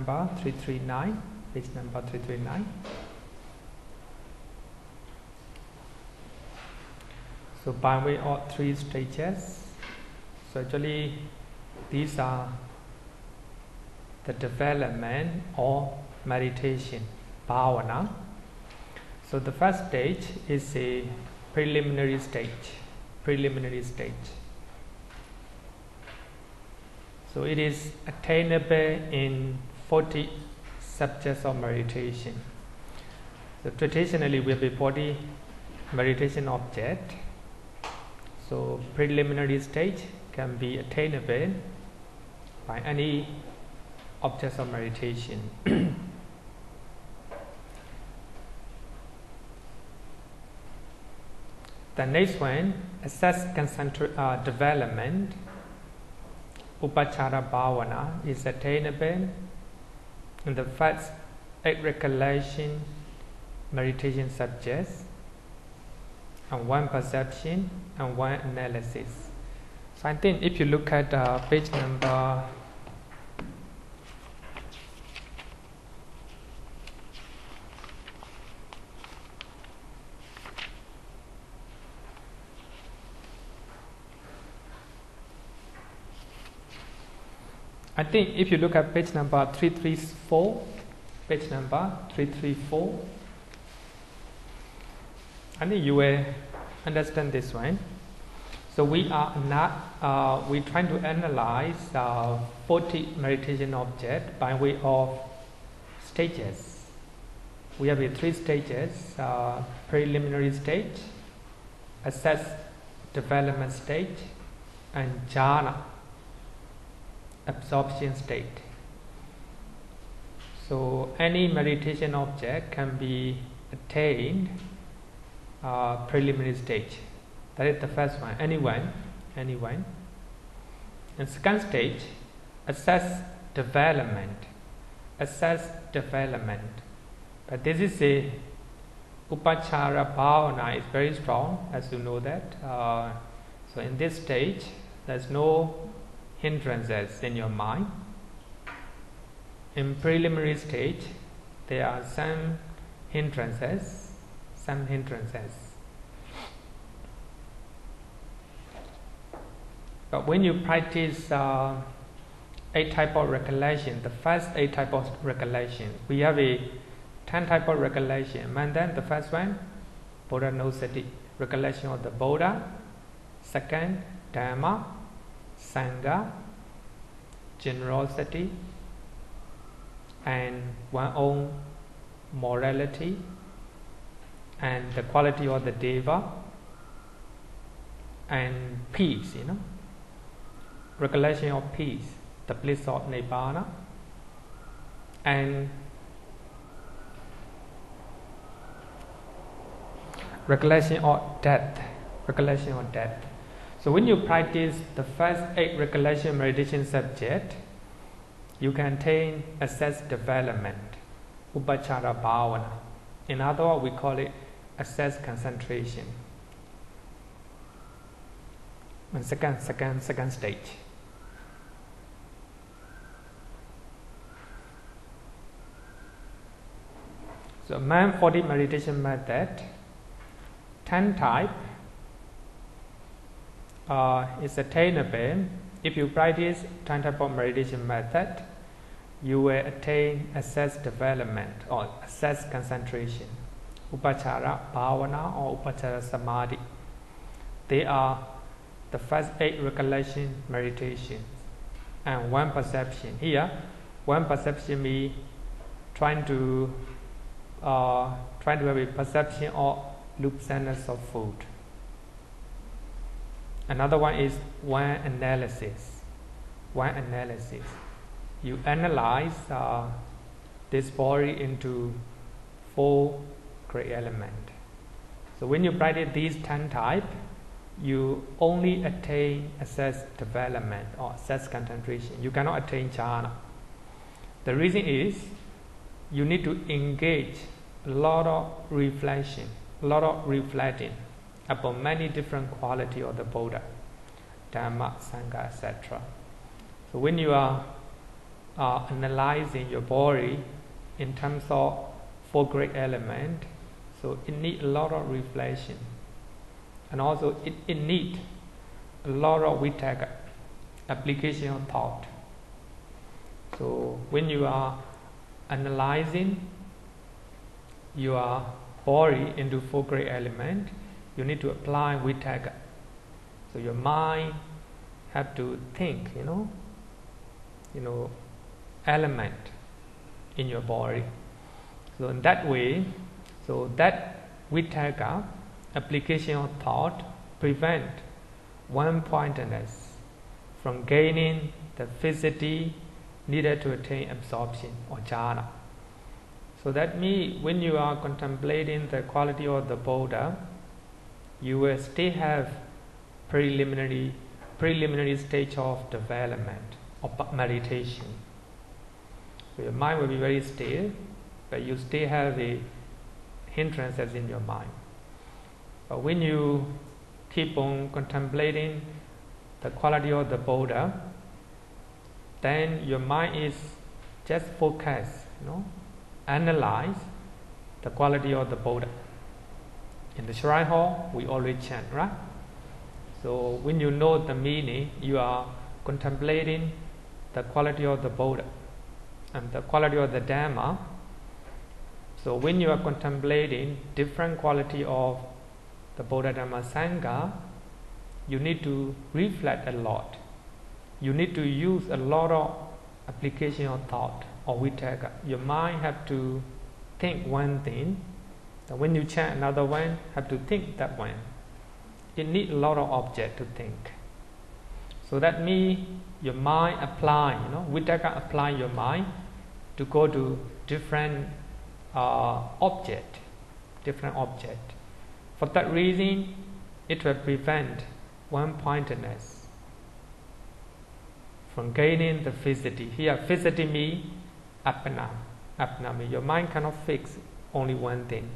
number 339 page number 339 So by way of three stages, so actually these are the development or meditation, bhavana. So the first stage is a preliminary stage, preliminary stage. So it is attainable in 40 subjects of meditation. So traditionally we have a 40 meditation object so preliminary stage can be attainable by any objects of meditation. the next one, assess concentra- uh, development. Upachara bhavana is attainable in the first eight recollection meditation subjects and one perception and one analysis. So I think if you look at uh, page number I think if you look at page number 334, page number 334, I think you will understand this one. So we are not uh, we trying to analyze uh, 40 meditation object by way of stages. We have three stages: uh, preliminary stage, assess development stage, and jhana absorption state. So any meditation object can be attained uh, preliminary stage. That is the first one. Anyone, anyone. And second stage, assess development. Assess development. But this is a upachara bhavana is very strong, as you know that. Uh, so in this stage, there's no hindrances in your mind. In preliminary stage, there are some hindrances, some hindrances. But when you practice uh, eight type of recollection, the first eight type of recollection, we have a ten type of recollection. And then the first one, Buddhanussati, recollection of the Buddha. Second, Dhamma, Sangha, generosity, and one own morality, and the quality of the deva, and peace, you know, recollection of peace, the bliss of nibbana, and recollection of death, recollection of death. So when you practice the first eight recollection meditation subject, you can attain assess development, upachara bhavana. In other words, we call it assess concentration. And second, second, second stage. So man 40 meditation method, 10 type uh, is attainable. If you practice 10 type meditation method, you will attain assess development or assess concentration, upachara bhavana or upachara samadhi. They are the first eight recollection meditations and one perception. Here, one perception means trying to uh, trying to have a perception of loathsomeness of food. Another one is one analysis. One analysis. You analyze uh, this body into four great elements. So when you practice these ten types, you only attain access development or access concentration. You cannot attain jhana. The reason is you need to engage a lot of reflection, a lot of reflecting upon many different quality of the Buddha, Dhamma, Sangha, etc. So when you are uh, analyzing your body in terms of four great element, so it need a lot of reflection, and also it, it need a lot of vitaka, application of thought. So when you are analyzing your body into four great element, you need to apply vitaka. So your mind have to think, you know, you know, element in your body. So in that way, so that vitaka, application of thought, prevent one pointedness from gaining the fixity needed to attain absorption or jhana. So that means when you are contemplating the quality of the Buddha, you will still have preliminary preliminary stage of development of meditation. So your mind will be very still, but you still have the hindrances in your mind. But when you keep on contemplating the quality of the Buddha, then your mind is just focused, you know, analyze the quality of the Buddha. In the shrine hall, we always chant, right? So when you know the meaning, you are contemplating the quality of the Buddha and the quality of the Dhamma. So when you are contemplating different quality of the Buddha Dhamma Sangha, you need to reflect a lot. You need to use a lot of application of thought or vitaka. Your mind have to think one thing. When you chant another one, have to think that one. It need a lot of object to think. So that means your mind apply, you know, vitaka apply your mind to go to different uh, object, different object. For that reason, it will prevent one pointedness from gaining the fixity. Here, fixity means. Appana means your mind cannot fix only one thing.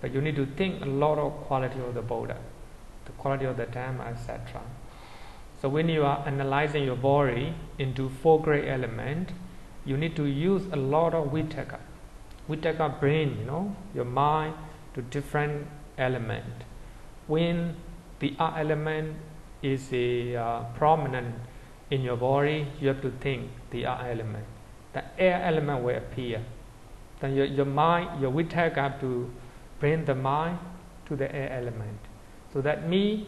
But you need to think a lot of quality of the Buddha, the quality of the Dhamma, etc. So when you are analyzing your body into four great elements, you need to use a lot of vitaka. Vitaka brain, you know, your mind to different element. When the earth element is a uh, prominent in your body, you have to think the earth element. The air element will appear. Then your, your mind, your vitaka have to bring the mind to the air element. So that me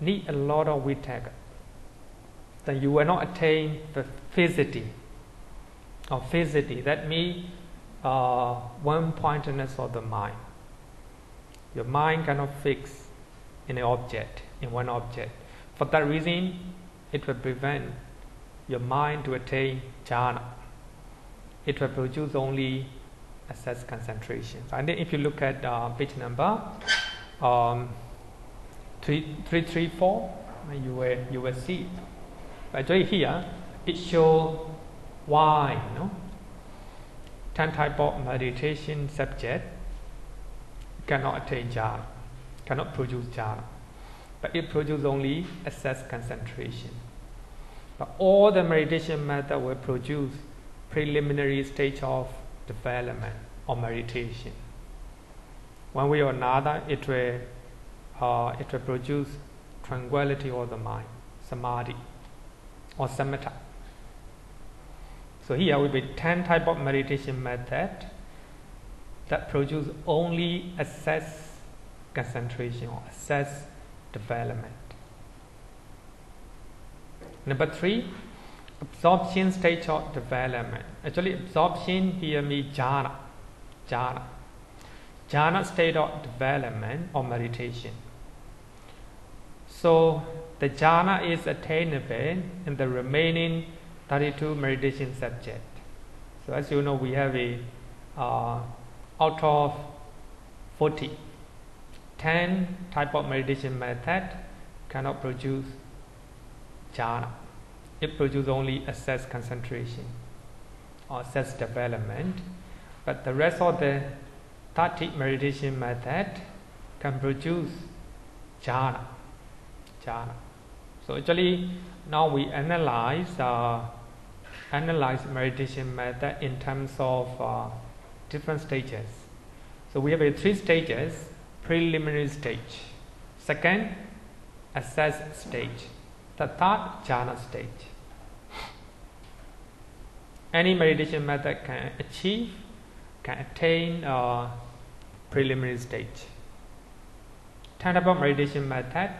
need a lot of vitaka. Then you will not attain the fixity or fixity. That means uh, one pointedness of the mind. Your mind cannot fix in an object, in one object. For that reason, it will prevent your mind to attain jhana. It will produce only access concentration. And then if you look at uh, page number um, three, three, three, four, you will you will see. But right here, it shows why, know, ten type of meditation subject cannot attain jhana, cannot produce jhana, but it produces only access concentration. But all the meditation method will produce preliminary stage of development or meditation. One way or another, it will uh, it will produce tranquility of the mind, samadhi, or samatha. So here will be ten type of meditation method that produce only assess concentration or assess development. Number three, absorption stage of development. Actually, absorption here means jhana. Jhana. Jhana state of development or meditation. So, the jhana is attainable in the remaining 32 meditation subject. So, as you know, we have a uh, out of 40, 10 type of meditation method cannot produce jhana. It produces only assess concentration or assess development. But the rest of the 30 meditation method can produce jhana. jhana. So actually now we analyze uh, analyze meditation method in terms of uh, different stages. So we have a three stages: preliminary stage, second assess stage, the third jhana stage. Any meditation method can achieve, can attain a preliminary stage. Tenable meditation method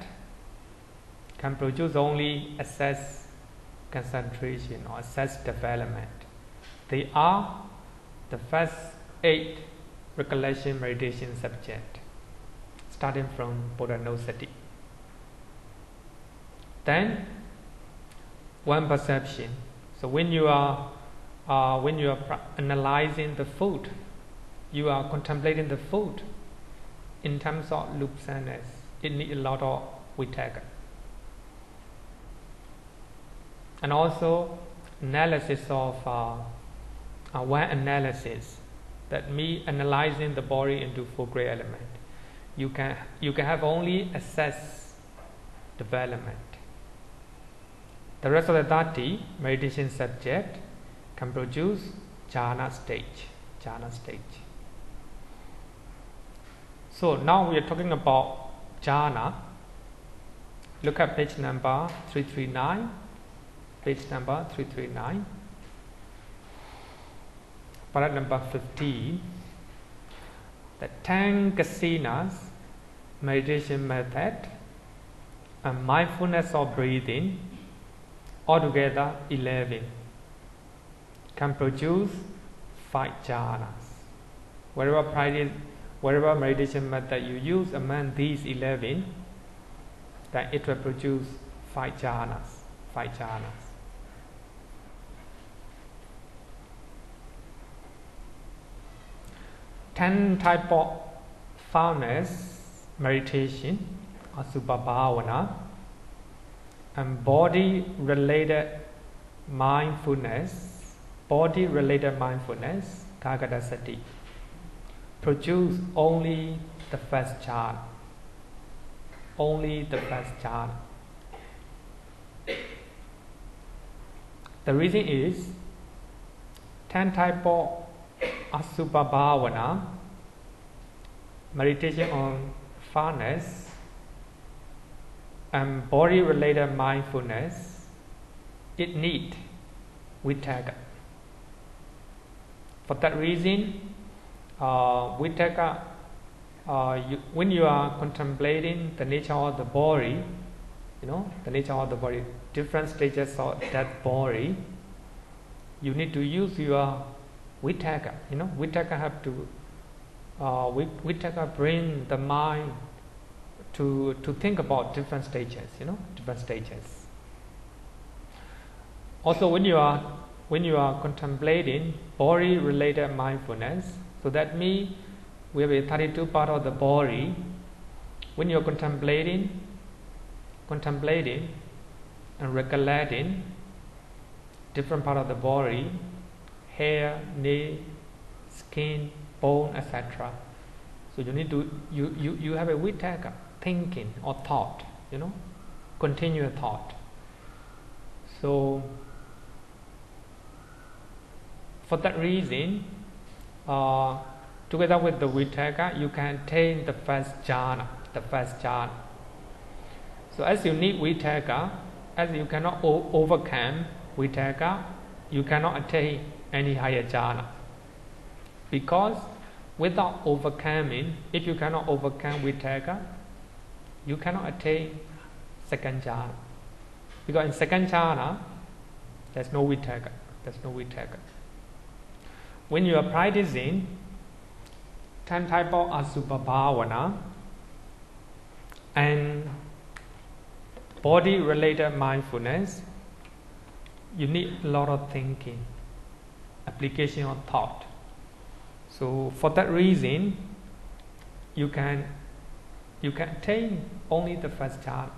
can produce only assess concentration or assess development. They are the first eight recollection meditation subject, starting from Buddhanussati. Then, one perception. So when you are uh, when you are analyzing the food, you are contemplating the food in terms of loathsomeness. It needs a lot of vitaka. And also analysis of uh, uh, one analysis that me analyzing the body into four great element. You can you can have only assess development. The rest of the 30 meditation subject can produce jhana stage. Jhana stage. So now we are talking about jhana. Look at page number 339. Page number 339. Paragraph number 15. The ten kasinas meditation method and mindfulness of breathing altogether 11 can produce five jhanas. Whatever practice, whatever meditation method you use among these 11, then it will produce five jhanas. Five jhanas. Ten type of foulness meditation or subhabhavana and body related mindfulness body related mindfulness, Kayagatasati, produce only the first jhana. Only the first jhana. The reason is 10 type of Asubha Bhavana, meditation on foulness, and body related mindfulness, it need vitaka. For that reason, uh, we take uh, you, when you are contemplating the nature of the body, you know, the nature of the body, different stages of that body, you need to use your vitaka. You know, vitaka have to, uh, vitaka bring the mind to to think about different stages. You know, different stages. Also, when you are when you are contemplating body related mindfulness, so that means we have a 32 part of the body. When you're contemplating, contemplating and recollecting different part of the body, hair, nail, skin, bone, etc. So you need to you, you, you have a vitaka, thinking or thought, you know, continuous thought. So for that reason, uh, together with the vitaka, you can attain the first jhana, the first jhana. So as you need vitaka, as you cannot overcome vitaka, you cannot attain any higher jhana. Because without overcoming, if you cannot overcome vitaka, you cannot attain second jhana. Because in second jhana, there's no vitaka. There's no vitaka. When you are practicing 10 type of asubha bhavana and body related mindfulness, you need a lot of thinking, application of thought. So for that reason, you can you can attain only the first jhana.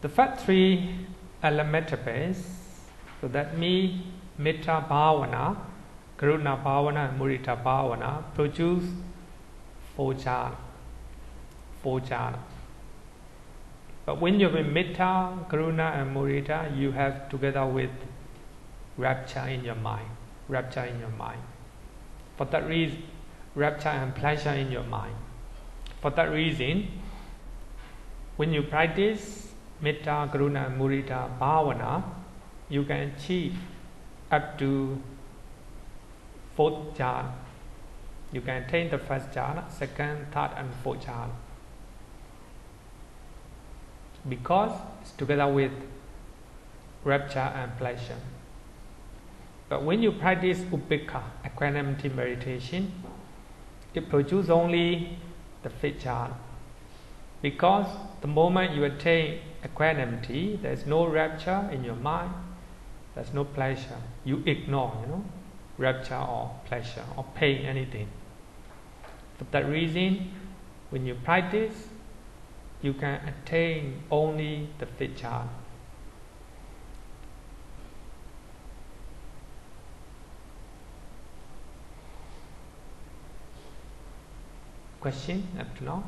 the first three elemental base, so that means Metta Bhavana, Karuna Bhavana, and Mudita Bhavana produce four jhana. Four jhana. But when you're in Metta, Karuna, and Mudita, you have together with rapture in your mind. Rapture in your mind. For that reason, rapture and pleasure in your mind. For that reason, when you practice Metta, Karuna, and Mudita Bhavana, you can achieve up to fourth jhana. You can attain the first jhana, second, third, and fourth jhana. Because it's together with rapture and pleasure. But when you practice upekkha, equanimity meditation, it produces only the jhana. Because the moment you attain equanimity, there's no rapture in your mind, there's no pleasure. You ignore, you know, rapture or pleasure or pain, anything. For that reason, when you practice, you can attain only the fifth jhana. Question up to now?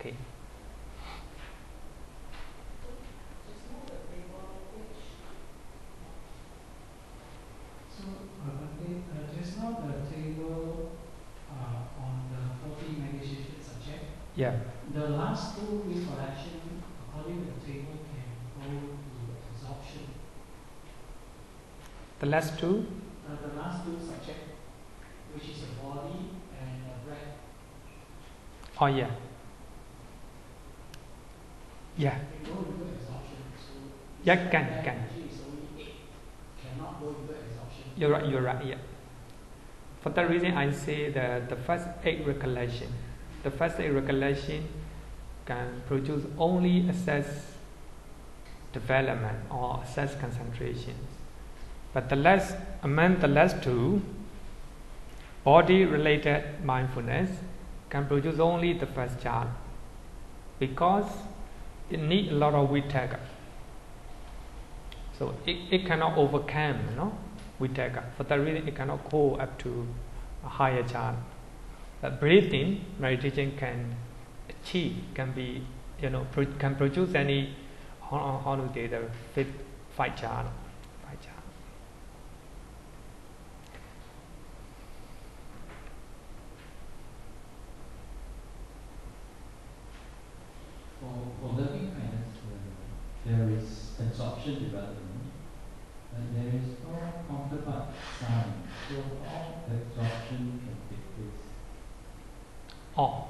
Okay. So, uh, Bhante, uh, just now the table uh, on the 40 meditation subject, Yeah. the last two recollection, according to the table, can go to absorption. The last two? Uh, the last two subject, which is the body and the breath, Oh, yeah. Yeah. go into absorption. So, Yeah, can, can. Actually, only eight, cannot go into absorption. You're right, you're right, yeah. For that reason, I say the, the first eight recollection. The first recollection can produce only assess development or assess concentrations. But the last, among the last two, body related mindfulness can produce only the first jhana because it needs a lot of vitaka. So it, it cannot overcome, you know, vitaka. For that reason, it cannot go up to a higher jhana. But breathing meditation can achieve, can be, you know, pro- can produce any, to say the fifth, five jhana. For, for kindness, uh, there is absorption development, and there is no counterpart sign. So all absorption. Oh.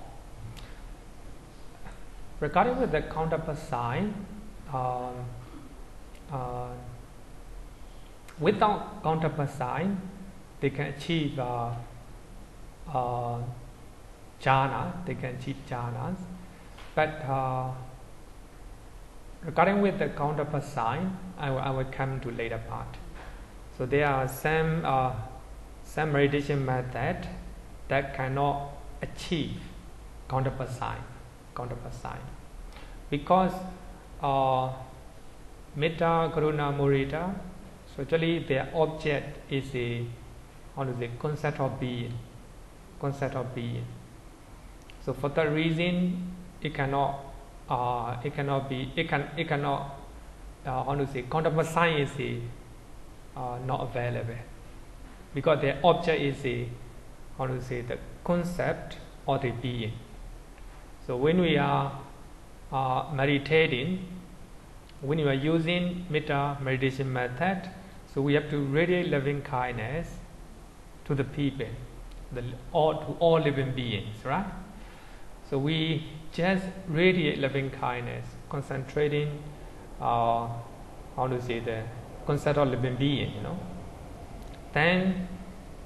Regarding with the counterpart sign, um, uh, without counterpart sign, they can achieve uh, uh, jhana, they can achieve jhanas. But uh, regarding with the counterpart sign, I will, I will come to later part. So there are some uh, some meditation method that cannot achieve counterpart sign, counterpart sign, because uh, metta, karuna, mudita, so actually their object is a how to say concept of being, concept of being. So for that reason, it cannot, uh, it cannot be, it can, it cannot, uh, how to say counterpart sign is a, uh, not available because their object is a how to say the concept or the being. So when we are uh, meditating, when you are using metta meditation method, So we have to radiate loving kindness to the people, the, all, to all living beings, right? So we just radiate loving kindness, concentrating, uh, how to say the concept of living being, you know. Then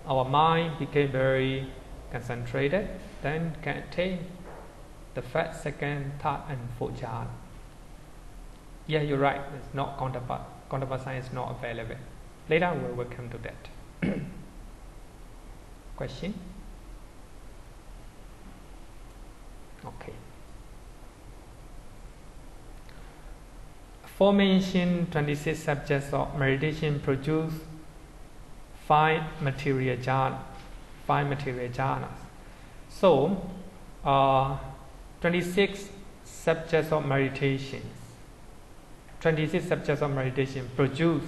our mind became very concentrated, then can attain the first, second, third, and fourth jhana. Yeah, you're right. It's not counterpart. Counterpart sign is not available. Later we will come to that. Question? Okay. Aforementioned 26 subjects of meditation produce five material jhana, five material jhanas. So, uh, 26 subjects of meditations, 26 subjects of meditation produce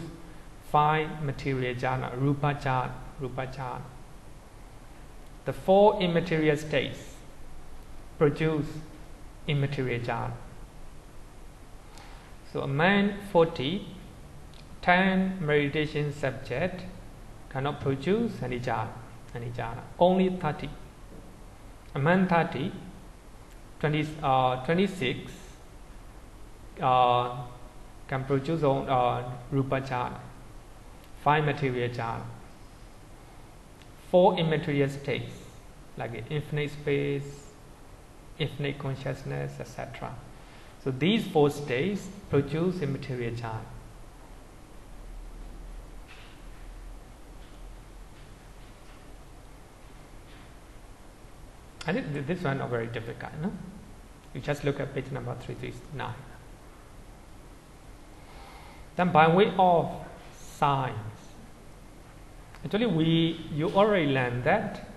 five material jhana, rupa jhana, rupa jhana. The four immaterial states produce immaterial jhana. So among 40, 10 meditation subject cannot produce any jhana, jhana. Only 30. Among 30, 20, uh, 26 uh, can produce on uh, rupa jhana, five material jhana, four immaterial states like infinite space, infinite consciousness, etc. So these four states produce immaterial jhana. I think this one not very difficult, no? You just look at page number 339. Then by way of signs, actually we you already learned that,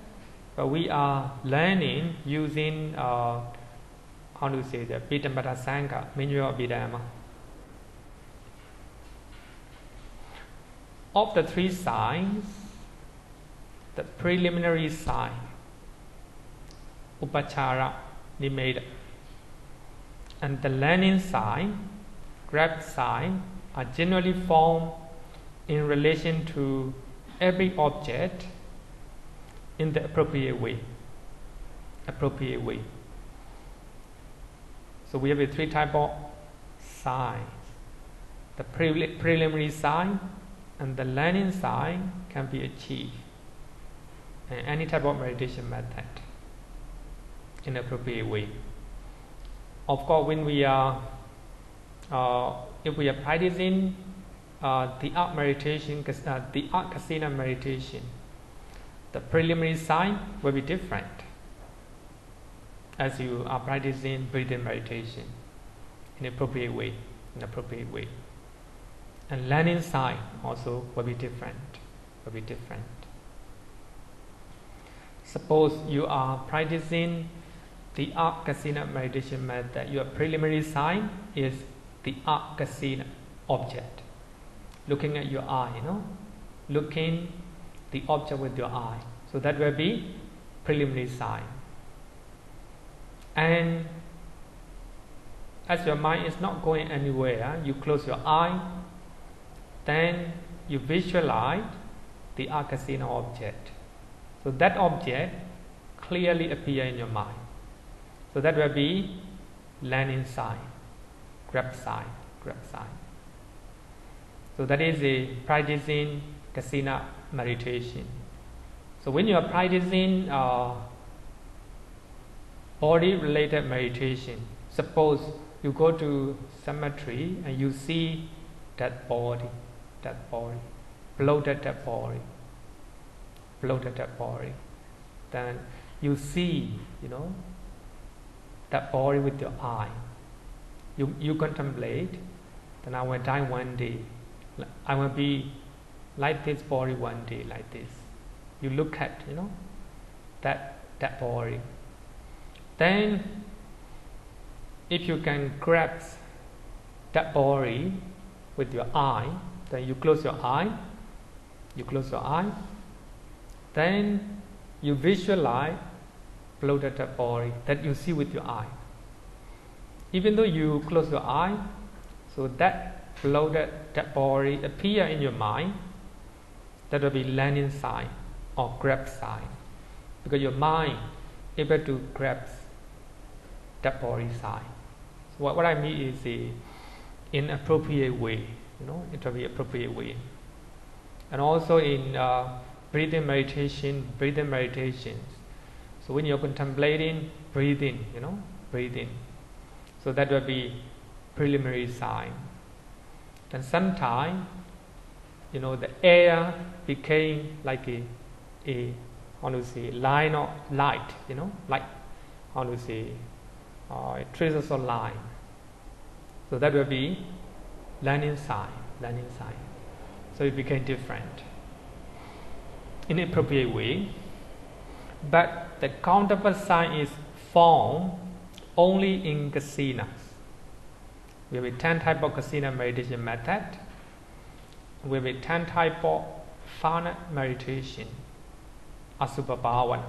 but we are learning using uh, how to say the Abhidhammattha Sangaha, manual of Abhidhamma. Of the three signs, the preliminary sign, Upachara, Nimitta, and the learning sign, grab sign, are generally formed in relation to every object in the appropriate way. Appropriate way. So we have a three type of signs. The pre- preliminary sign and the learning sign can be achieved in any type of meditation method in appropriate way. Of course, when we are, uh, if we are practicing uh, the art meditation, uh, the art kasina meditation, the preliminary sign will be different as you are practicing breathing meditation in appropriate way, in appropriate way. And learning sign also will be different, will be different. Suppose you are practicing the earth kasina meditation method, your preliminary sign is the arc kasina object. Looking at your eye, you know, looking the object with your eye. So that will be preliminary sign. And as your mind is not going anywhere, you close your eye, then you visualize the Akasina object. So that object clearly appear in your mind. So that will be learning sign, grab sign, grab sign. So that is a practicing kasina meditation. So when you are practicing uh, body related meditation, suppose you go to cemetery and you see that body, that body, bloated that body, bloated that body. Then you see, you know, that body with your eye. You, you contemplate, then I will die one day. I will be like this body one day, like this. You look at, you know, that, that body. Then, if you can grasp that body with your eye, then you close your eye, you close your eye, then you visualize bloated that body that you see with your eye. Even though you close your eye, so that bloated that body appear in your mind, that will be landing sign or grab sign. Because your mind able to grasp that body sign. So what, what I mean is the in appropriate way, you know, it will be appropriate way. And also in uh, breathing meditation, breathing meditations. So when you're contemplating breathing, you know, breathing. So that will be preliminary sign. Then sometime, you know, the air became like a, a how to say, line of light, you know, like how to say, uh, traces of line. So that will be learning sign, learning sign. So it became different in appropriate way. But the counterpart sign is formed only in kasinas. We have a 10 type of kasina meditation method. We have a 10 type of fana meditation, asubha bhavana.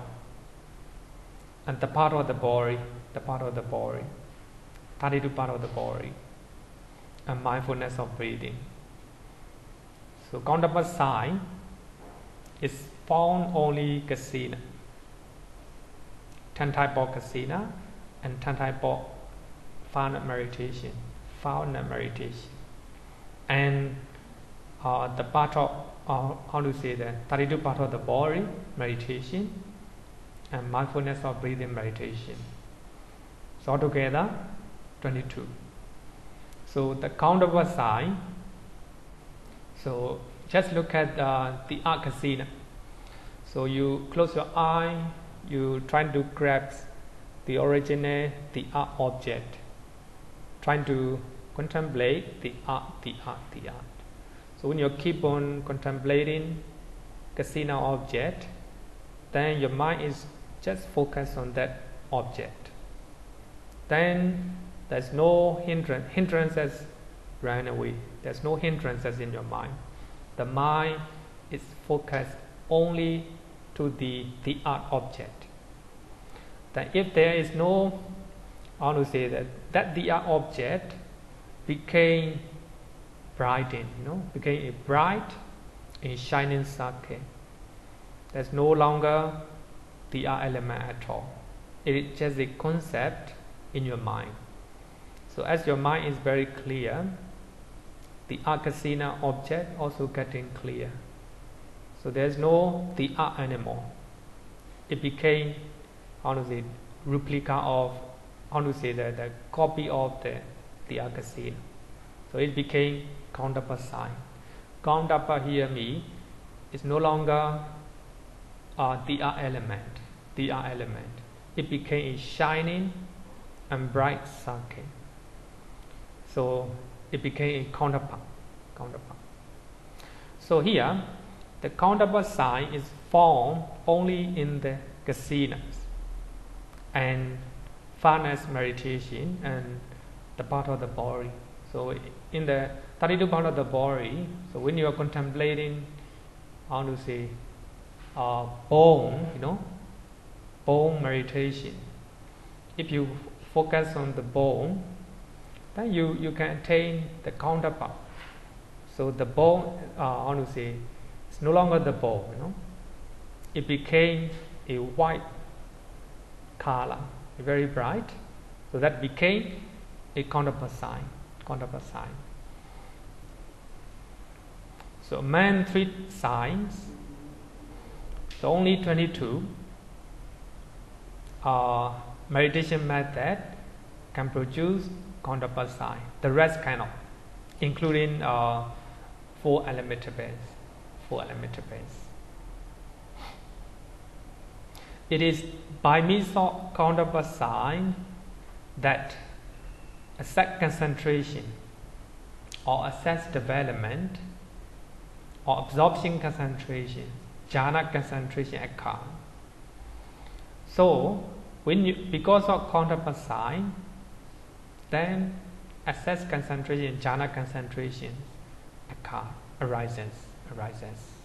And the part of the body, the part of the body, 32 part of the body, and mindfulness of breathing. So counterpart sign is found only kasina. 10 type of kasina and 10 type of fana meditation, fauna meditation. And uh, the part of, uh, how to say that, 32 part of the body meditation and mindfulness of breathing meditation. So altogether, 22. So the count of counterpart sign. So just look at uh, the art kasina. So you close your eye, you try to grasp the original, the art object, trying to contemplate the art, the art, the art. So when you keep on contemplating kasina object, then your mind is just focused on that object. Then there's no hindrance, hindrances ran away. There's no hindrances in your mind. The mind is focused only to the, the art object. That if there is no, I want to say that, that the object became brightened, you know, became a bright and shining circle. There's no longer the element at all. It is just a concept in your mind. So as your mind is very clear, the akasina object also getting clear. So there's no the art anymore. It became how to say replica of how to say that the copy of the the akasina. So it became counterpart sign. Counterpart here means it's no longer uh, the element. The element. It became a shining and bright circle. So it became a counterpart. counterpart. So here, the counterpart sign is formed only in the kasinas and foulness meditation and the part of the body. So in the 32 part of the body, so when you are contemplating, how to say, uh, bone, you know, bone meditation. If you focus on the bone, then you, you can attain the counterpart. So the bone, uh, want to say, it's no longer the bone, you know. It became a white color, very bright. So that became a counterpart sign. Counterpart sign. So man three signs. So only 22 uh, meditation method can produce counterpart sign. The rest cannot, including uh, four elemental base. Four elemental base. It is by means of counterpart sign that asset concentration or assess development or absorption concentration, jhana concentration occur. So, when you, because of counterpart sign, then assess concentration, jhana concentration occur, arises, arises.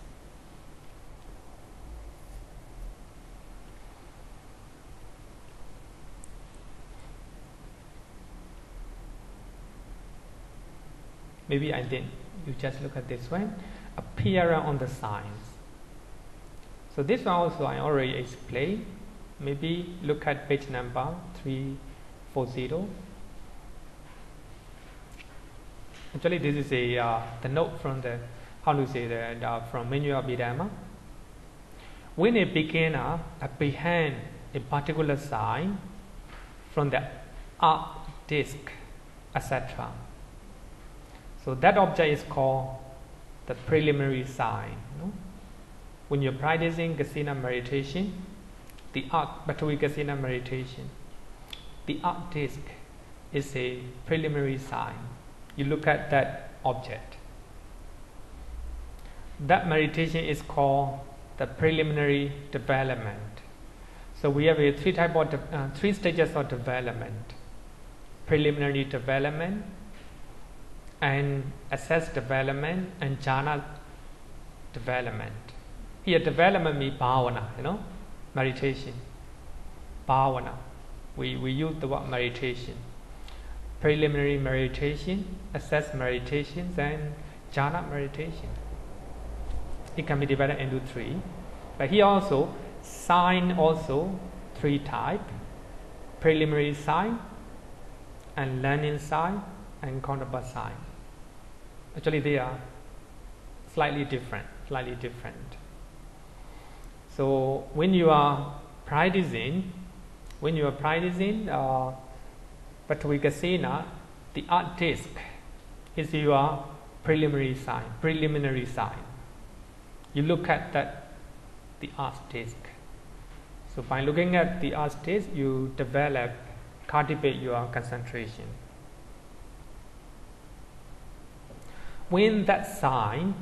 Maybe I didn't. You just look at this one. Appear on the signs. So this one also I already explained. Maybe look at page number 340. Actually, this is a uh, the note from the how to say that uh, from Manual of Abhidhamma. When a beginner apprehend a particular sign from the art disc, etc. So that object is called the preliminary sign. Know? When you're practicing Kasina meditation, the art Pathavi Kasina meditation, the art disc is a preliminary sign. You look at that object. That meditation is called the preliminary development. So we have a three type of uh, three stages of development: preliminary development, and assess development, and jhana development. Here, development means bhavana, you know, meditation. Bhavana. We, we use the word meditation. Preliminary meditation, assess meditation, and jhana meditation. It can be divided into three. But here also, sign also three type. Preliminary sign, and learning sign, and counterpart sign. Actually, they are slightly different, slightly different. So when you are practicing, when you are practicing uh, Pathavi kasina, the art disc is your preliminary sign, preliminary sign. You look at that, the art disc. So by looking at the art disc, you develop, cultivate your concentration. When that sign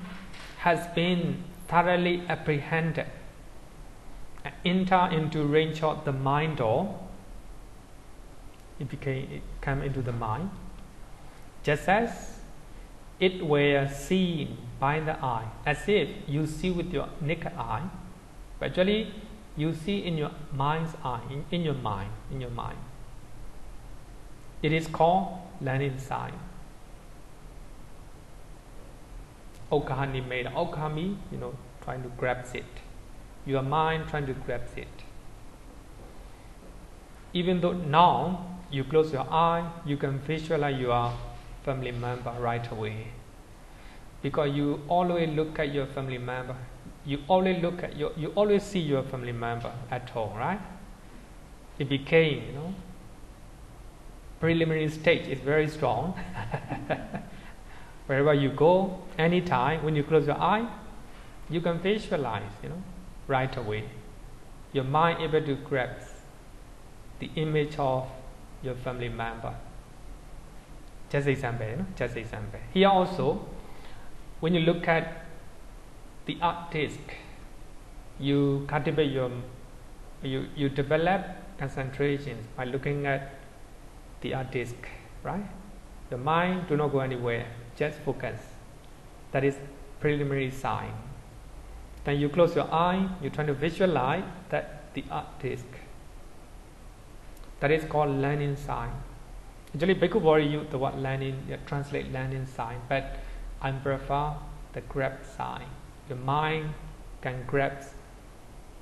has been thoroughly apprehended, enter into range of the mind door, it became it come into the mind, just as it were seen by the eye, as if you see with your naked eye, but actually you see in your mind's eye, in, in your mind, in your mind. It is called learning sign. Okahani made okami, you know, trying to grab it. Your mind trying to grab it. Even though now you close your eye, you can visualize your family member right away. Because you always look at your family member. You always look at your you always see your family member at home, right? It became, you know, preliminary stage is very strong. Wherever you go, anytime, when you close your eye, you can visualize, you know, right away. Your mind able to grasp the image of your family member. Just example, you know, just example. Here also, when you look at the art disc, you cultivate your, you, you develop concentration by looking at the art disc, right? Your mind do not go anywhere, just focus. That is preliminary sign. Then you close your eye, you try to visualize that the art disc. That is called learning sign. Actually, Bhikkhu already used the word learning, yeah, translate learning sign, but I prefer the grab sign. Your mind can grab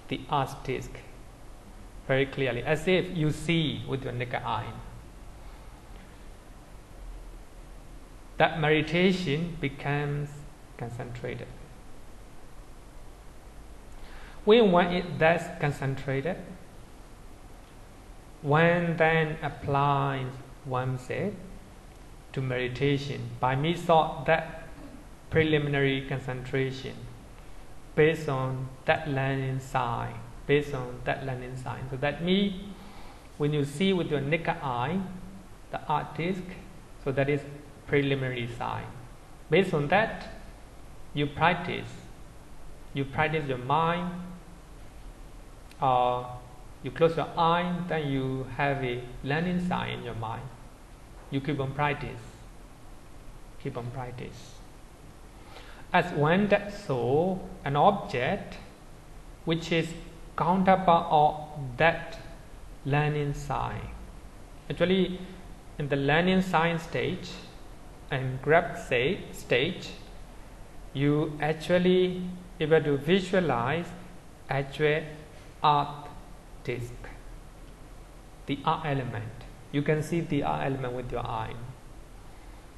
the art disc very clearly, as if you see with your naked eye. That meditation becomes concentrated. When one is thus concentrated, one then applies oneself to meditation by means of that preliminary concentration based on that learning sign, based on that learning sign. So that means when you see with your naked eye the art disc, so that is preliminary sign. Based on that, you practice. You practice your mind. Uh, you close your eye, then you have a learning sign in your mind. You keep on practice. Keep on practice. As when that so, an object which is counterpart of that learning sign. Actually, in the learning sign stage and grab say, stage, you actually able to visualize actual earth disk, the earth element. You can see the earth element with your eye.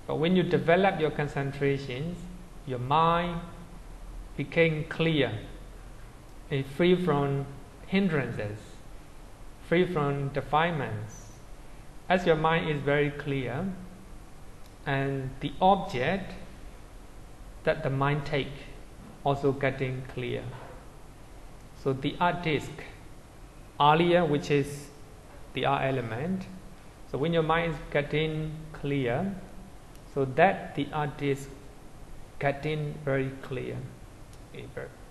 But when you develop your concentrations, your mind became clear, and free from hindrances, free from defilements. As your mind is very clear, and the object that the mind take also getting clear. So the art disk, earlier which is the art element. So when your mind is getting clear, so that the art disk getting very clear, eh,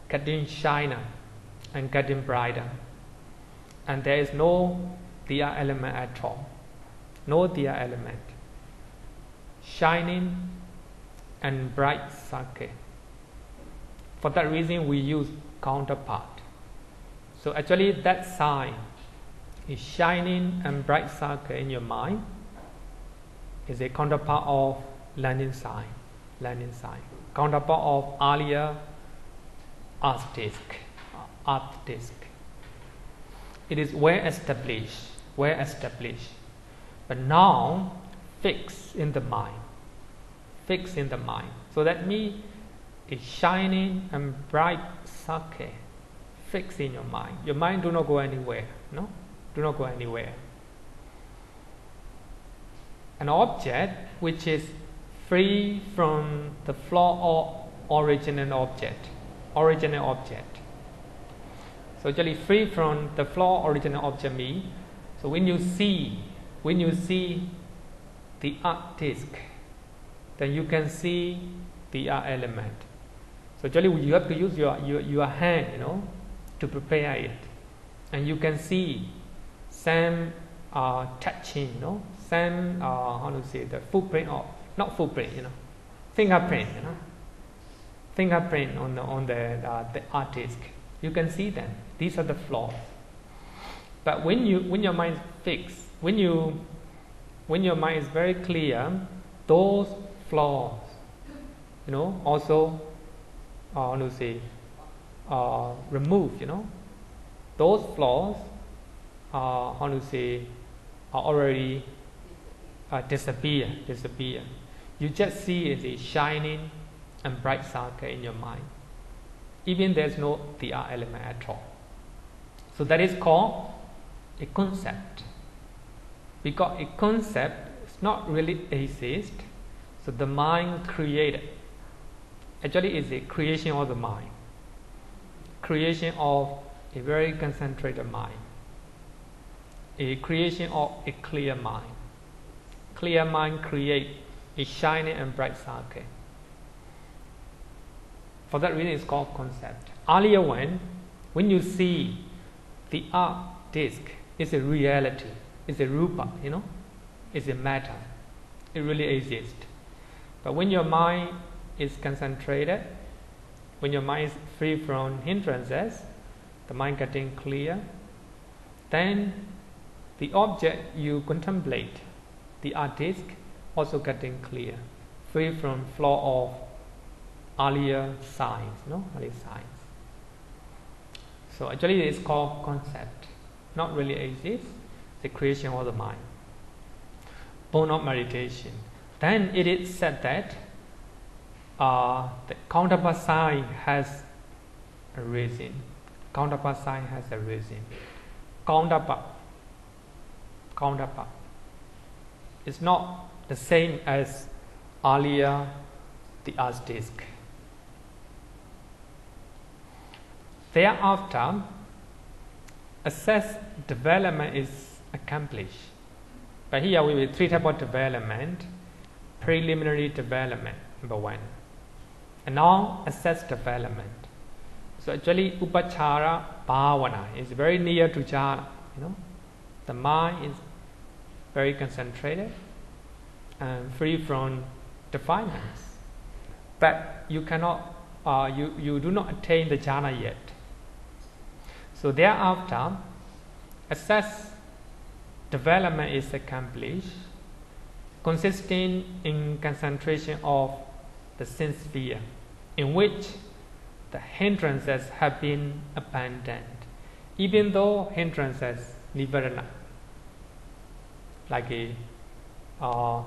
getting shiner and getting brighter. And there is no dia element at all. No dia element. Shining and bright sake. For that reason, we use counterpart. So actually, that sign is shining and bright sake in your mind is a counterpart of learning sign. Learning sign. Counterpart of earlier earth disk. Earth disk. It is well established. Well established. But now, fixed in the mind. Fixed in the mind. So that means is shining and bright sake fixed in your mind. Your mind do not go anywhere. No, do not go anywhere. An object which is free from the flaw or original object. Original object. So actually free from the flaw original object means so when you see when you see the art disk then you can see the art element so actually you have to use your, your, your hand, you know, to prepare it. And you can see some uh, touching, you know, some, uh, how to say, the footprint of, not footprint, you know, fingerprint, you know, fingerprint on the, on the, uh, the artist. You can see them. These are the flaws. But when you, when your mind fixed, when you, when your mind is very clear, those flaws, you know, also uh, to say, uh, removed, you know, those flaws, uh, how to say, are already uh, disappear, disappear. You just see it is a shining and bright sake in your mind. Even there's no DR element at all. So that is called a concept. Because a concept is not really exist, so the mind created actually is a creation of the mind. Creation of a very concentrated mind. A creation of a clear mind. Clear mind create a shining and bright sake. For that reason, it's called concept. Earlier one, when you see the art disc, is a reality. It's a rupa, you know. It's a matter. It really exists. But when your mind is concentrated, when your mind is free from hindrances, the mind getting clear, then the object you contemplate, the artist, also getting clear, free from flaw of earlier signs, no earlier signs. So actually, it's called concept, not really exists. The creation of the mind, born of meditation. Then it is said that uh, the counterpart sign has arisen. Counterpart sign has arisen. Counterpart. Counterpart. It's not the same as earlier the earth disk. Thereafter, access development is accomplished. But here we will treat about development. Preliminary development, number one and now assess development. So actually upachara bhavana is very near to jhana. You know, the mind is very concentrated and free from defilements. But you cannot, uh, you, you do not attain the jhana yet. So thereafter, access development is accomplished, consisting in concentration of the sense sphere in which the hindrances have been abandoned, even though hindrances nivarana, like a uh,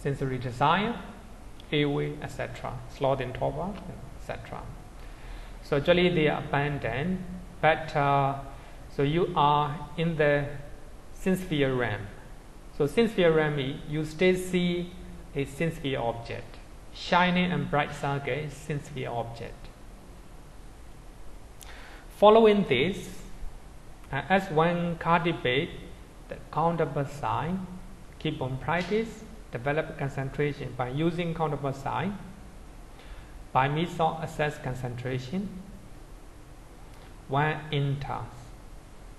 sensory desire, airway, etc., sloth torpor, etc. So actually they are abandoned, but uh, so you are in the sense sphere realm. So sense sphere realm, you still see a sense sphere object. Shining and bright circle is sense sphere object. Following this, uh, as one cultivate the counterpart sign, keep on practice, develop concentration by using counterpart sign, by means of assess concentration, one enters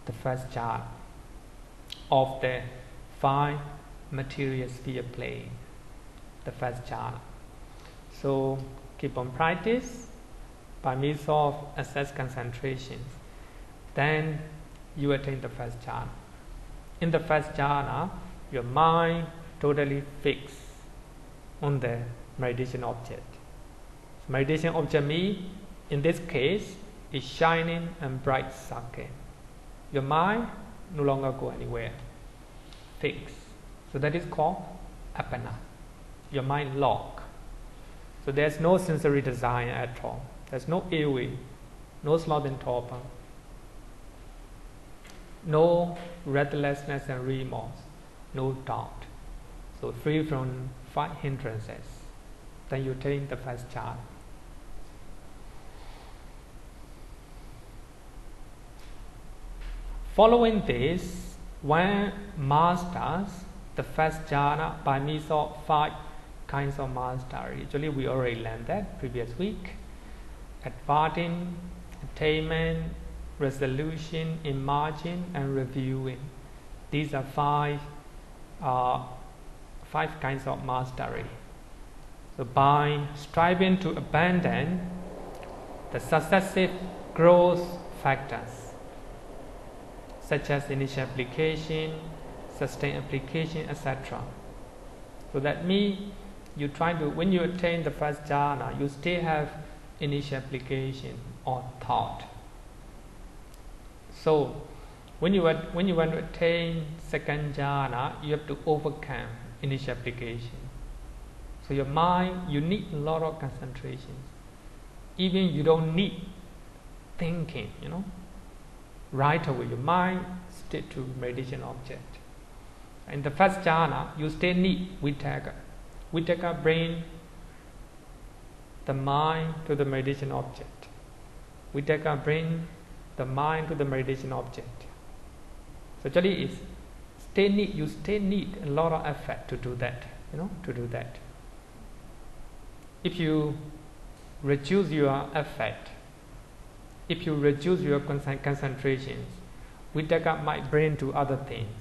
the first chart of the five material sphere plane, the first chart. So keep on practice by means of assess concentrations. Then you attain the first jhana. In the first jhana, your mind totally fixed on the meditation object. So meditation object me, in this case, is shining and bright circle. Your mind no longer go anywhere. Fixed. So that is called appana. Your mind lock. So there's no sensory desire at all. There's no airway, no sloth and torpor, no restlessness and remorse, no doubt. So free from five hindrances. Then you take the first jhana. Following this, one masters the first jhana by means of five kinds of mastery. Actually, we already learned that previous week. Adverting, attainment, resolution, imagine, and reviewing. These are five, uh, five kinds of mastery. So, by striving to abandon the successive growth factors, such as initial application, sustained application, etc. So that means you try to when you attain the first jhana, you still have initial application or thought. So when you when you want to attain second jhana, you have to overcome initial application. So your mind, you need a lot of concentration. Even you don't need thinking, you know right away your mind stick to meditation object. In the first jhana, you stay need vitakka. Vitakka bring the mind to the meditation object. Vitakka bring the mind to the meditation object. So actually is still need you stay need a lot of effort to do that, you know, to do that. If you reduce your effort if you reduce your concentrations, vitakka might bring to other things,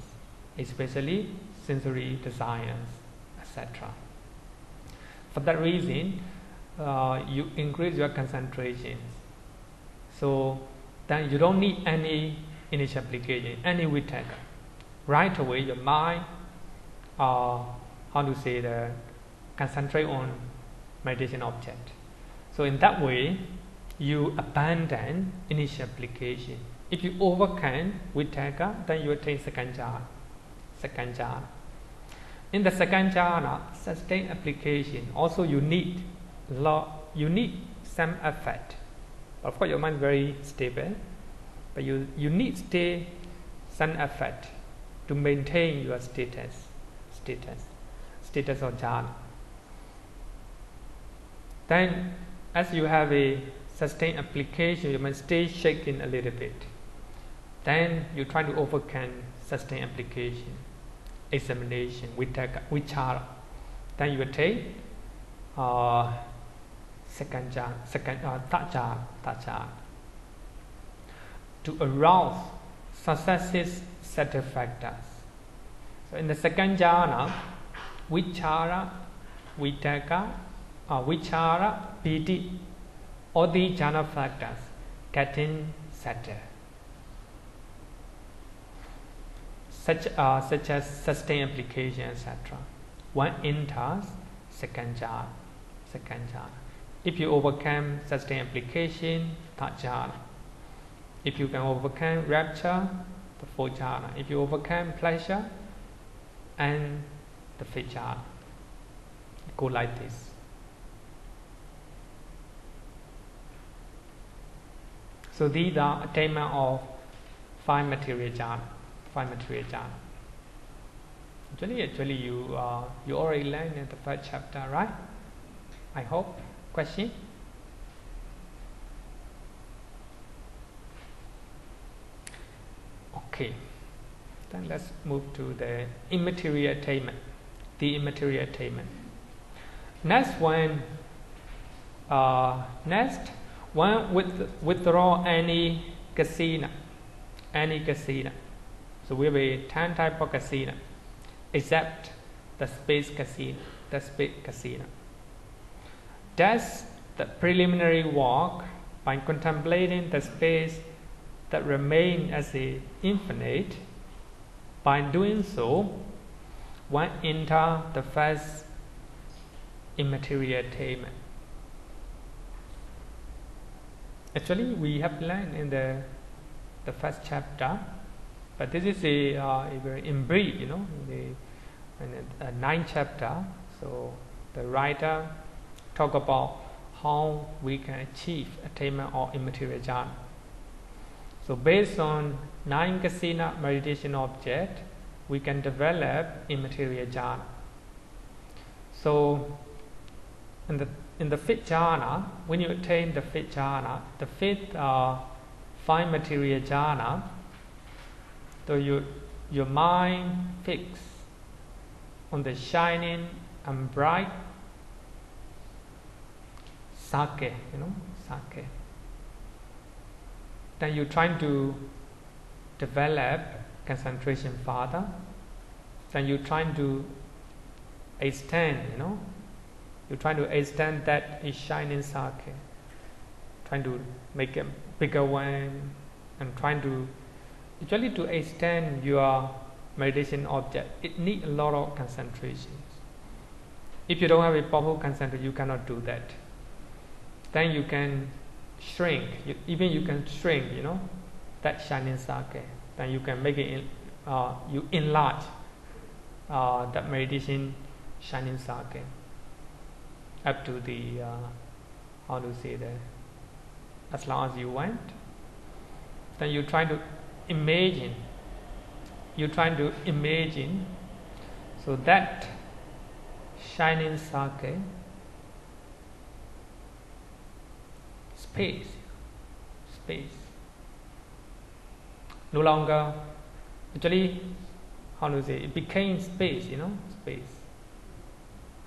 especially sensory desires, etc. For that reason, uh, you increase your concentrations. So then you don't need any initial application, any vitakka. Right away, your mind, uh, how to say that, concentrate on meditation object. So in that way, you abandon initial application. If you overcome with vitakka, then you attain second jhana. Second jhana. In the second jhana, sustained application, also you need lot, you need some effort. Of course, your mind very stable, but you, you need stay some effort to maintain your status, status, status of jhana. Then, as you have a sustained application, you must stay shaking a little bit. Then you try to overcome sustained application, examination, vichara. Then you will take uh, second jhana, second uh, third jhana, to arouse successive set factors. So in the second jhana, vichara, vitakka, uh, vichara, piti, all the jhana factors getting settled. Such, uh, such as sustained application, etc. One enters second jhana, second jhana. If you overcome sustained application, third jhana. If you can overcome rapture, the fourth jhana. If you overcome pleasure, and the fifth jhana. Go like this. So these are attainment of five material jhana. Five material jhana. Actually, actually, you uh, you already learned in the first chapter, right? I hope. Question? Okay. Then let's move to the immaterial attainment. The immaterial attainment. Next one. Uh, next one with withdraw any kasina? any kasina. So we have a ten type of kasina except the space kasina. the space kasina. That's the preliminary walk by contemplating the space that remain as the infinite. By doing so, one enter the first immaterial attainment. Actually, we have learned in the the first chapter, but this is a, uh, a very in brief, you know, the in the, ninth chapter. So the writer talk about how we can achieve attainment of immaterial jhana. So based on nine kasina meditation object, we can develop immaterial jhana. So in the in the fifth jhana, when you attain the fifth jhana, the fifth uh, fine material jhana, so you, your mind fix on the shining and bright sake, you know, sake. Then you're trying to develop concentration further. Then you're trying to extend, you know, you're trying to extend that shining sake, trying to make a bigger one, and trying to actually to extend your meditation object. It needs a lot of concentration. If you don't have a proper concentration, you cannot do that. Then you can shrink. You, even you can shrink. You know that shining sake. Then you can make it. In, uh, you enlarge uh, that meditation shining sake up to the uh, how to say that? As long as you want. Then you try to imagine. You try to imagine. So that shining sake space space. No longer actually how to say? It became space you know space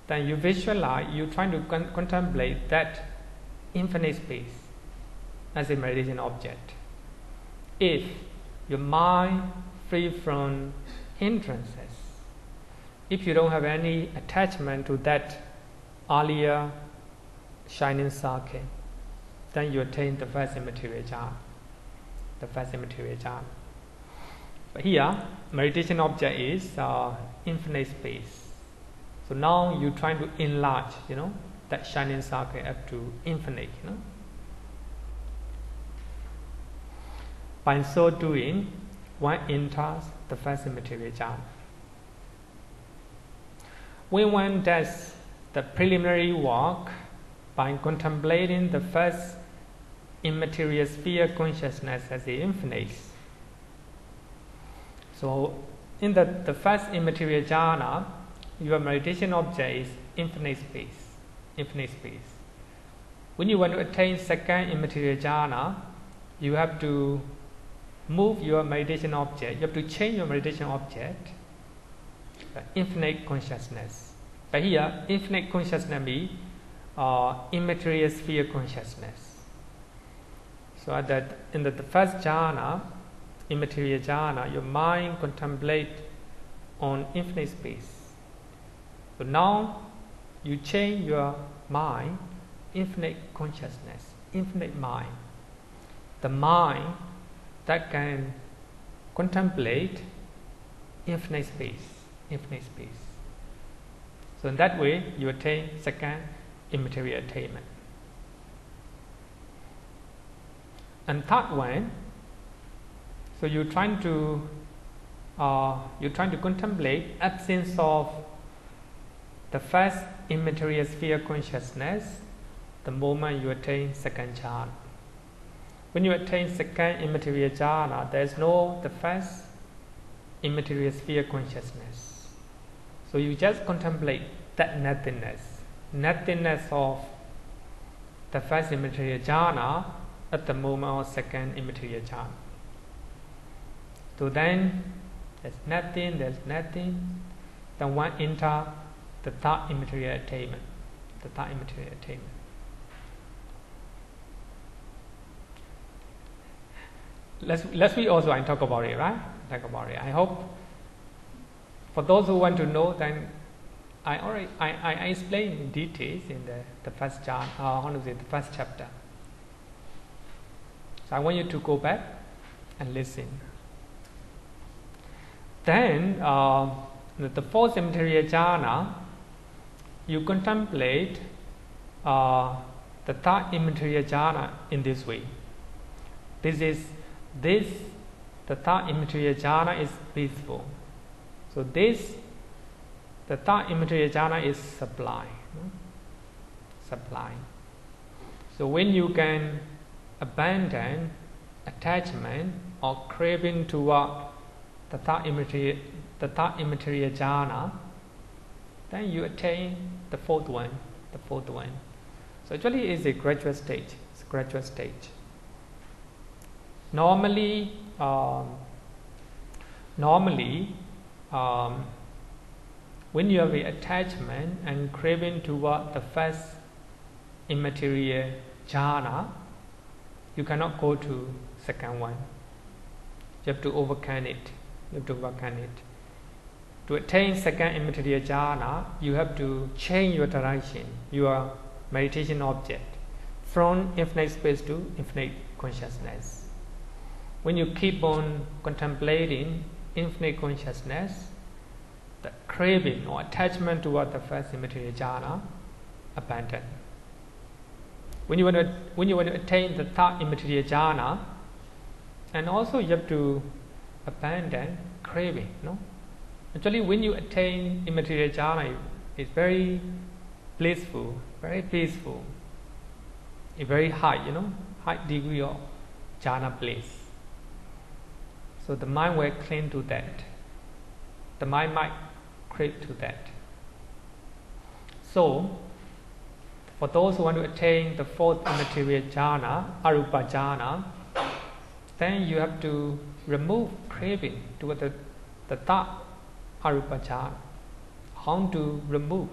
then you visualize, you try to con- contemplate that infinite space as a meditation object. If your mind free from hindrances, if you don't have any attachment to that earlier shining sake, then you attain the first immaterial jhana. The first immaterial jhana. But here, meditation object is uh, infinite space. So now you're trying to enlarge, you know, that shining sake up to infinite, you know. By so doing, one enters the first immaterial jhana. When one does the preliminary work by contemplating the first immaterial sphere consciousness as the infinite. So, in the, the first immaterial jhana, your meditation object is infinite space. Infinite space. When you want to attain second immaterial jhana, you have to move your meditation object. You have to change your meditation object. Uh, infinite consciousness. But here, infinite consciousness means uh, immaterial sphere consciousness. So at that, in the, the first jhana, immaterial jhana, your mind contemplate on infinite space. So now you change your mind, infinite consciousness, infinite mind. The mind that can contemplate infinite space, infinite space. So in that way, you attain second immaterial attainment. and third one, so you're trying to uh, you're trying to contemplate absence of the first immaterial sphere consciousness the moment you attain second jhana. When you attain second immaterial jhana, there is no the first immaterial sphere consciousness. So you just contemplate that nothingness, nothingness of the first immaterial jhana at the moment of second immaterial jhana. So then there's nothing, there's nothing. Then one enter the third immaterial attainment. The third immaterial attainment. Let's let's we also and talk about it, right? Talk about it. I hope for those who want to know, then I already I, I, I explained in details in the, the first John, uh, how to say the first chapter. So I want you to go back and listen. Then uh, the fourth immaterial jhana, you contemplate uh, the third immaterial jhana in this way. This is this the third immaterial jhana is peaceful. So this the third immaterial jhana is sublime. Sublime. So when you can abandon attachment or craving toward the third immaterial, the third immaterial jhana, then you attain the fourth one, the fourth one. So actually, it's a gradual stage. It's a gradual stage. Normally, um, normally, um, when you have a attachment and craving toward the first immaterial jhana, you cannot go to second one. You have to overcome it. You have to overcome it. To attain second immaterial jhana, you have to change your direction, your meditation object, from infinite space to infinite consciousness. When you keep on contemplating infinite consciousness, the craving or attachment toward the first immaterial jhana abandon. When you want to when you want to attain the third immaterial jhana, and also you have to abandon craving. No, actually, when you attain immaterial jhana, it's very blissful, very peaceful, a very high, you know, high degree of jhana bliss. So the mind will cling to that. The mind might crave to that. So, for those who want to attain the fourth immaterial jhana, arupa jhana, then you have to remove craving toward the, the third arupa jhana. How to remove?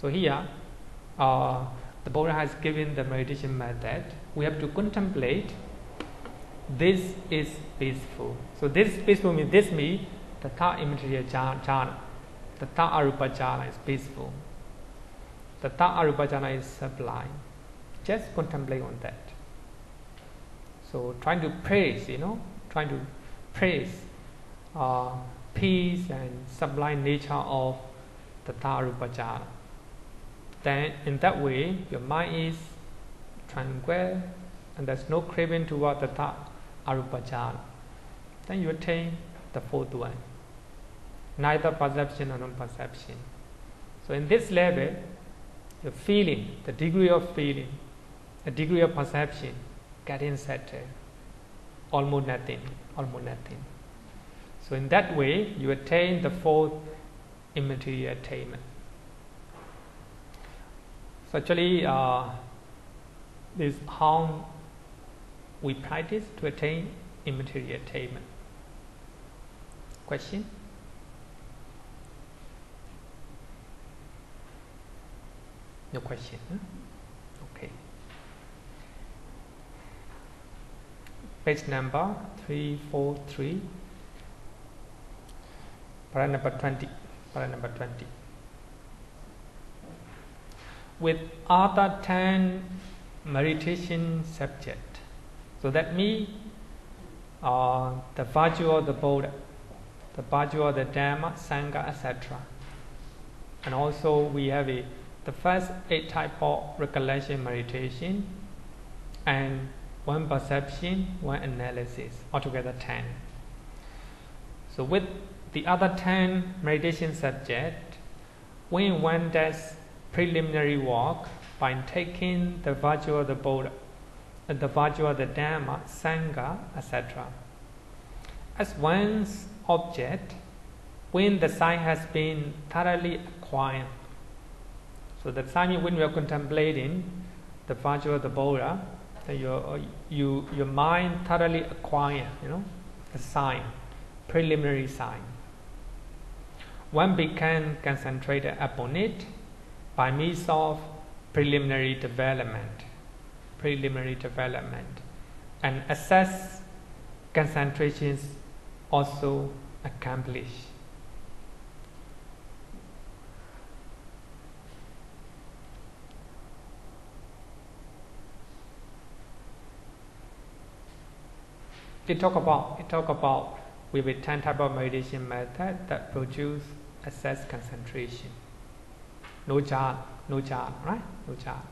So here, uh, the Buddha has given the meditation method. We have to contemplate. This is peaceful. So this peaceful means this means the third immaterial jhana, the third arupa jhana is peaceful. The third arupa jhana is sublime. Just contemplate on that. So trying to praise, you know, trying to praise uh, peace and sublime nature of the third arupa jhana. Then in that way, your mind is tranquil and there's no craving toward the third arupa jhana. Then you attain the fourth one. Neither perception nor non-perception. So in this level, the feeling, the degree of feeling, the degree of perception, getting settled. Almost nothing, almost nothing. So in that way, you attain the fourth immaterial attainment. So actually, uh, this is how we practice to attain immaterial attainment. Question? No question. Huh? Okay. Page number 343. Para number 20. Para number 20. With other 10 meditation subject. So that means uh, the virtue of the Buddha, the virtue of the Dhamma, Sangha, etc. And also we have a, the first eight type of recollection meditation and one perception, one analysis, altogether 10. So, with the other 10 meditation subject, when one does preliminary work by taking the virtue of the Buddha, the virtue of the Dhamma, Sangha, etc. As one's object, when the sign has been thoroughly acquired, so the time when we are contemplating the virtue of the Buddha, that your, you, your mind thoroughly acquire, you know, the sign, preliminary sign. One become concentrated upon it by means of preliminary development, preliminary development, and assess concentrations also accomplished. It talk about it talk about with a ten type of meditation method that produce assess concentration. No jhana, no jhana, right? No jhana.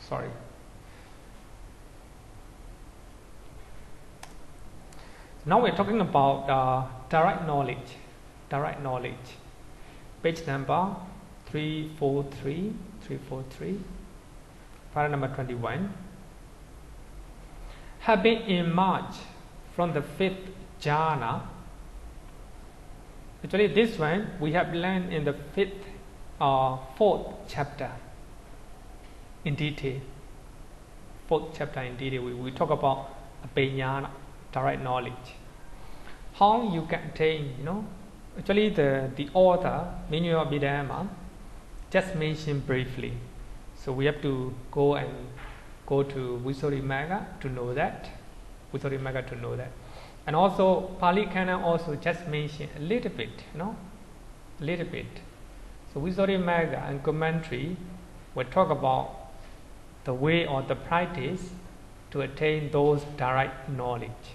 Sorry. Now we're talking about uh, direct knowledge. Direct knowledge. Page number 343, 343, paragraph number 21. Having emerged from the fifth jhana, actually this one we have learned in the fifth or uh, fourth chapter in detail. Fourth chapter in detail, we, we talk about Abhinyana, direct knowledge. How you can attain, you know, actually the, the author, Minyo Abhidhamma, just mentioned briefly. So we have to go and go to Visuddhimagga to know that. Visuddhimagga to know that. And also Pali Canon also just mentioned a little bit, you know, a little bit. So Visuddhimagga and commentary will talk about the way or the practice to attain those direct knowledge.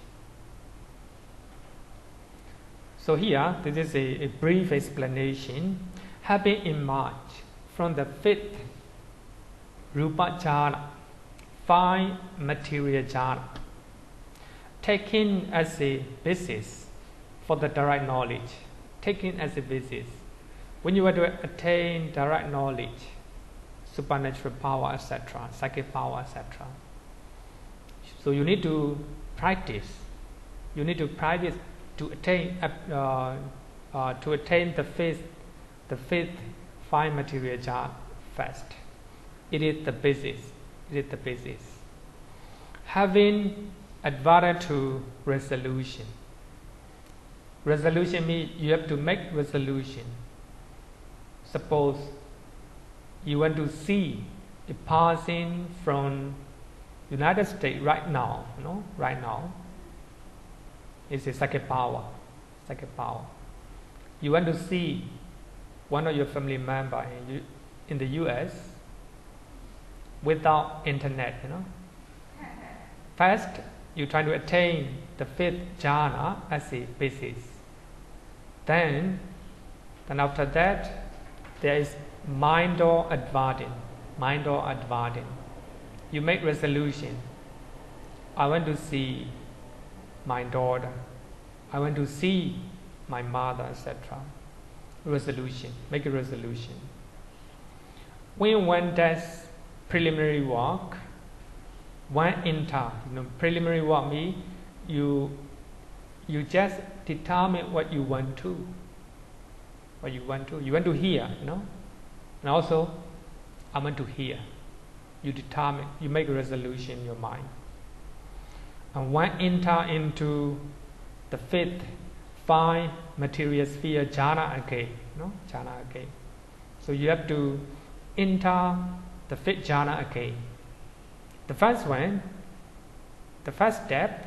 So here, this is a, a brief explanation. Having in March from the fifth rupa jhana, five material jhana, taken as a basis for the direct knowledge, taken as a basis. When you are to attain direct knowledge, supernatural power, etc., psychic power, etc. So you need to practice. You need to practice to attain uh, uh, to attain the fifth, the fifth five material jhana first. It is the basis. The basis. Having advanced to resolution. Resolution means you have to make resolution. Suppose you want to see a person from United States right now, you know, right now. It's a second power, second power. You want to see one of your family member in the U.S. without internet, you know. First, you try to attain the fifth jhana as a basis. Then, then after that, there is mind or adverting, mind or adverting. You make resolution. I want to see my daughter. I want to see my mother, etc resolution, make a resolution. When one does preliminary work, one enter, you know, preliminary work means you you just determine what you want to. What you want to. You want to hear, you know? And also I want to hear. You determine, you make a resolution in your mind. And one enter into the fifth five material sphere jhana again. You No? Jhana again. So you have to enter the fifth jhana again. The first one, the first step,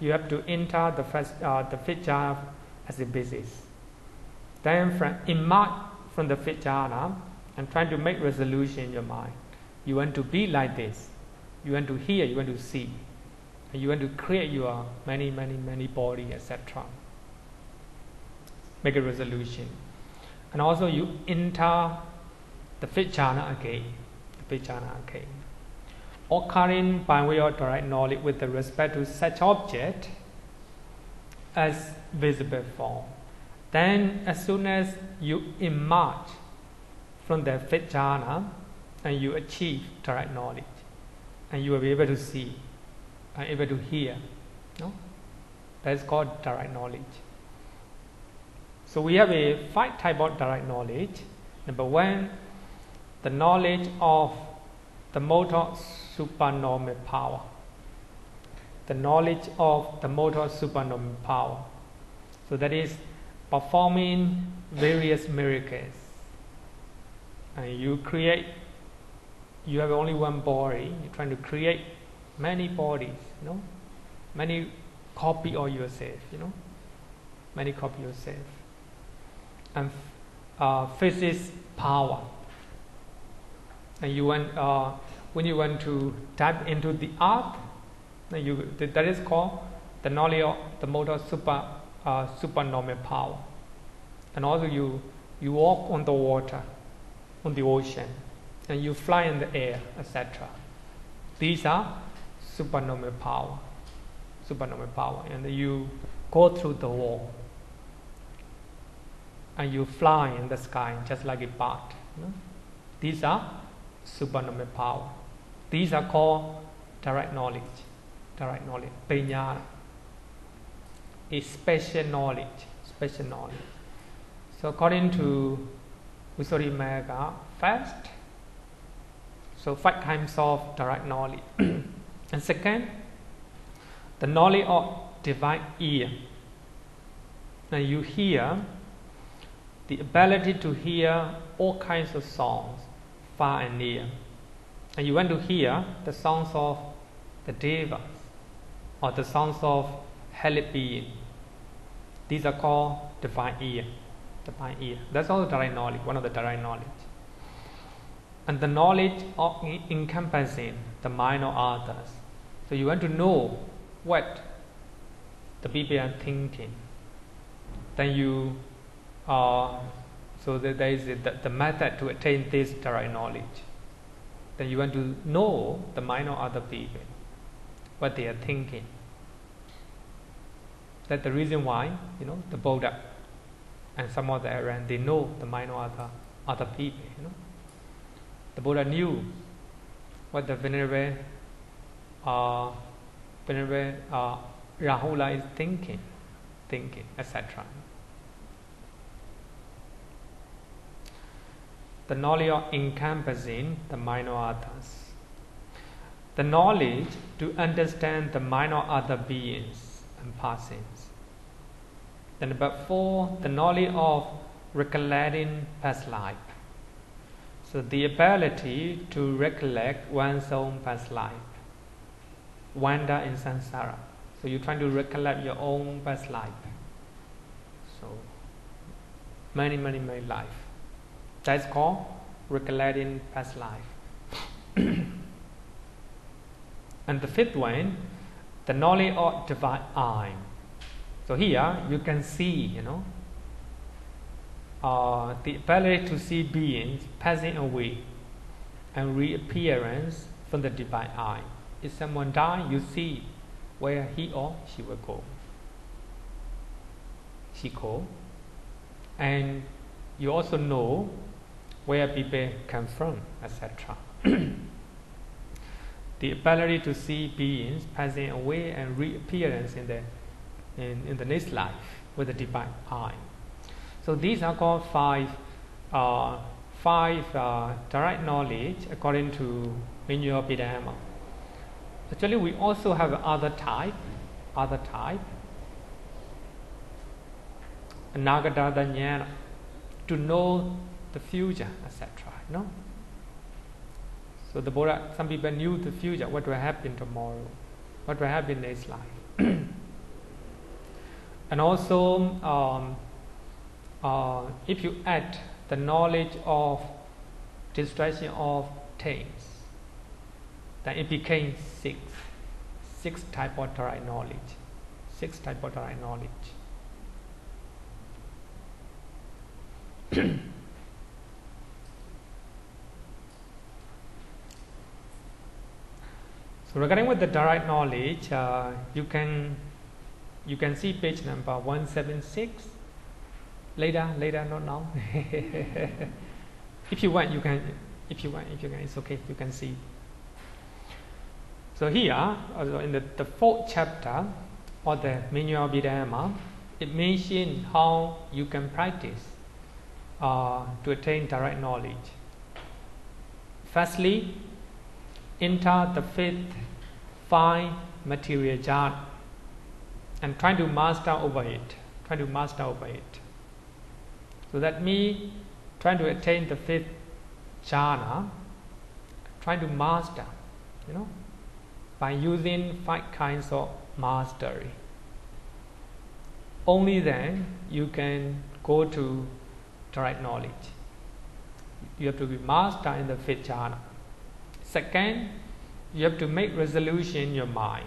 you have to enter the first uh, the fifth jhana as a basis. Then from emerge from the fifth jhana and trying to make resolution in your mind. You want to be like this. You want to hear, you want to see. And you want to create your many, many, many body, etc make a resolution. And also you enter the fifth jhana again. Jhana again. Occurring by way of direct knowledge with respect to such object as visible form. Then as soon as you emerge from the fifth jhana and you achieve direct knowledge and you will be able to see and able to hear. No? That is called direct knowledge. So we have a five type of direct knowledge. Number one, the knowledge of the motor supernormal power. The knowledge of the motor supernormal power. So that is performing various miracles. And you create, you have only one body, you're trying to create many bodies, you know, many copy of yourself, you know, many copy yourself. And uh, physics power. And you want, uh, when you want to tap into the earth, you, that is called the of the motor super, uh, supernormal power. And also you, you walk on the water, on the ocean, and you fly in the air, etc. These are supernormal power. Supernormal power. And you go through the wall. And you fly in the sky just like a bat You know? These are supernormal power. These are called direct knowledge. Direct knowledge. Penya is special knowledge. Special knowledge. So according to Visuddhimagga, first, so five kinds of direct knowledge. and second, the knowledge of divine ear. Now you hear the ability to hear all kinds of songs, far and near. And you want to hear the songs of the devas or the songs of hellish beings. These are called divine ear. Divine ear. That's also direct knowledge, one of the direct knowledge. And the knowledge of encompassing the mind of others. So you want to know what the people are thinking. Then you uh, so there is the, the method to attain this direct knowledge. Then you want to know the mind of other people, what they are thinking. That's the reason why, you know, the Buddha and some of the Aryan, they know the mind of other, other people, you know. The Buddha knew what the Venerable, uh, Venerable uh, Rahula is thinking, thinking, etc. the knowledge of encompassing the minor others. The knowledge to understand the mind of other beings and persons. Then number four, the knowledge of recollecting past life. So the ability to recollect one's own past life. Wander in samsara. So you're trying to recollect your own past life. So many, many, many life. That's called recollecting past life. and the fifth one, the knowledge of divine eye. So here you can see, you know, uh, the ability to see beings passing away and reappearance from the divine eye. If someone dies, you see where he or she will go. She go, and you also know where people come from, etc. the ability to see beings passing away and reappearance in the in, in the next life with the divine eye. So these are called five uh, five uh, direct knowledge according to Manual Abhidhamma. Actually, we also have other type, other type. Jnana, to know the future, etc. No. So the Buddha, some people knew the future, what will happen tomorrow, what will happen next life, and also um, uh, if you add the knowledge of destruction of things, then it became six, six type of direct knowledge, six type of direct knowledge. so regarding with the direct knowledge, uh, you can you can see page number 176 later later not now. If you want you can if you want if you can it's okay you can see. So here in the, the fourth chapter of the manual Abhidhamma it mentions how you can practice uh, to attain direct knowledge. Firstly enter the fifth fine material jhana and try to master over it try to master over it so that me trying to attain the fifth jhana, trying to master, you know, by using five kinds of mastery. Only then you can go to direct knowledge. You have to be master in the fifth jhana. Second, you have to make resolution in your mind.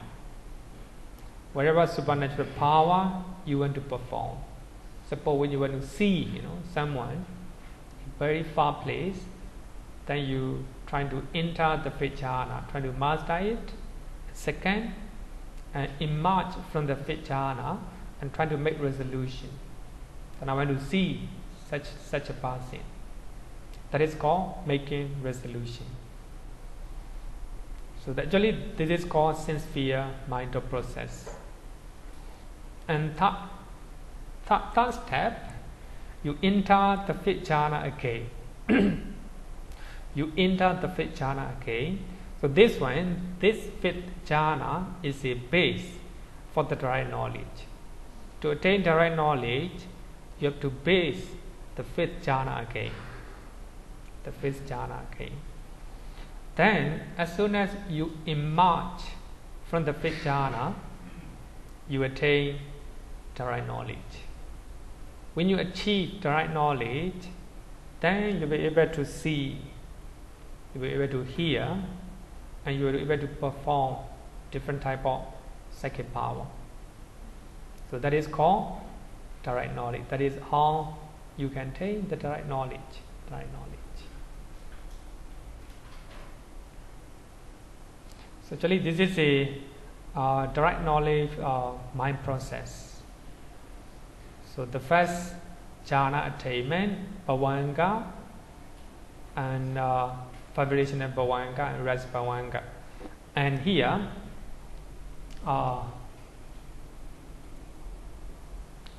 Whatever supernatural power you want to perform Suppose when you want to see, you know, someone in a very far place, then you trying to enter the fifth jhana, trying to master it. Second, and emerge from the fifth jhana and trying to make resolution. And I want to see such such a person. That is called making resolution. So actually this is called sincere mental process. And th- th- third step, you enter the fifth jhana again. you enter the fifth jhana again. So this one, this fifth jhana is a base for the direct knowledge. To attain direct knowledge, you have to base the fifth jhana again. The fifth jhana again. Then, as soon as you emerge from the fifth jhana, you attain direct knowledge. When you achieve direct knowledge, then you'll be able to see, you'll be able to hear, and you will be able to perform different type of psychic power. So that is called direct knowledge. That is how you can take the direct knowledge. Direct knowledge. So actually, this is a uh, direct knowledge uh, mind process. So the first jhana attainment, bhavanga, and uh, vibrational bhavanga and rest bhavanga. And here, uh,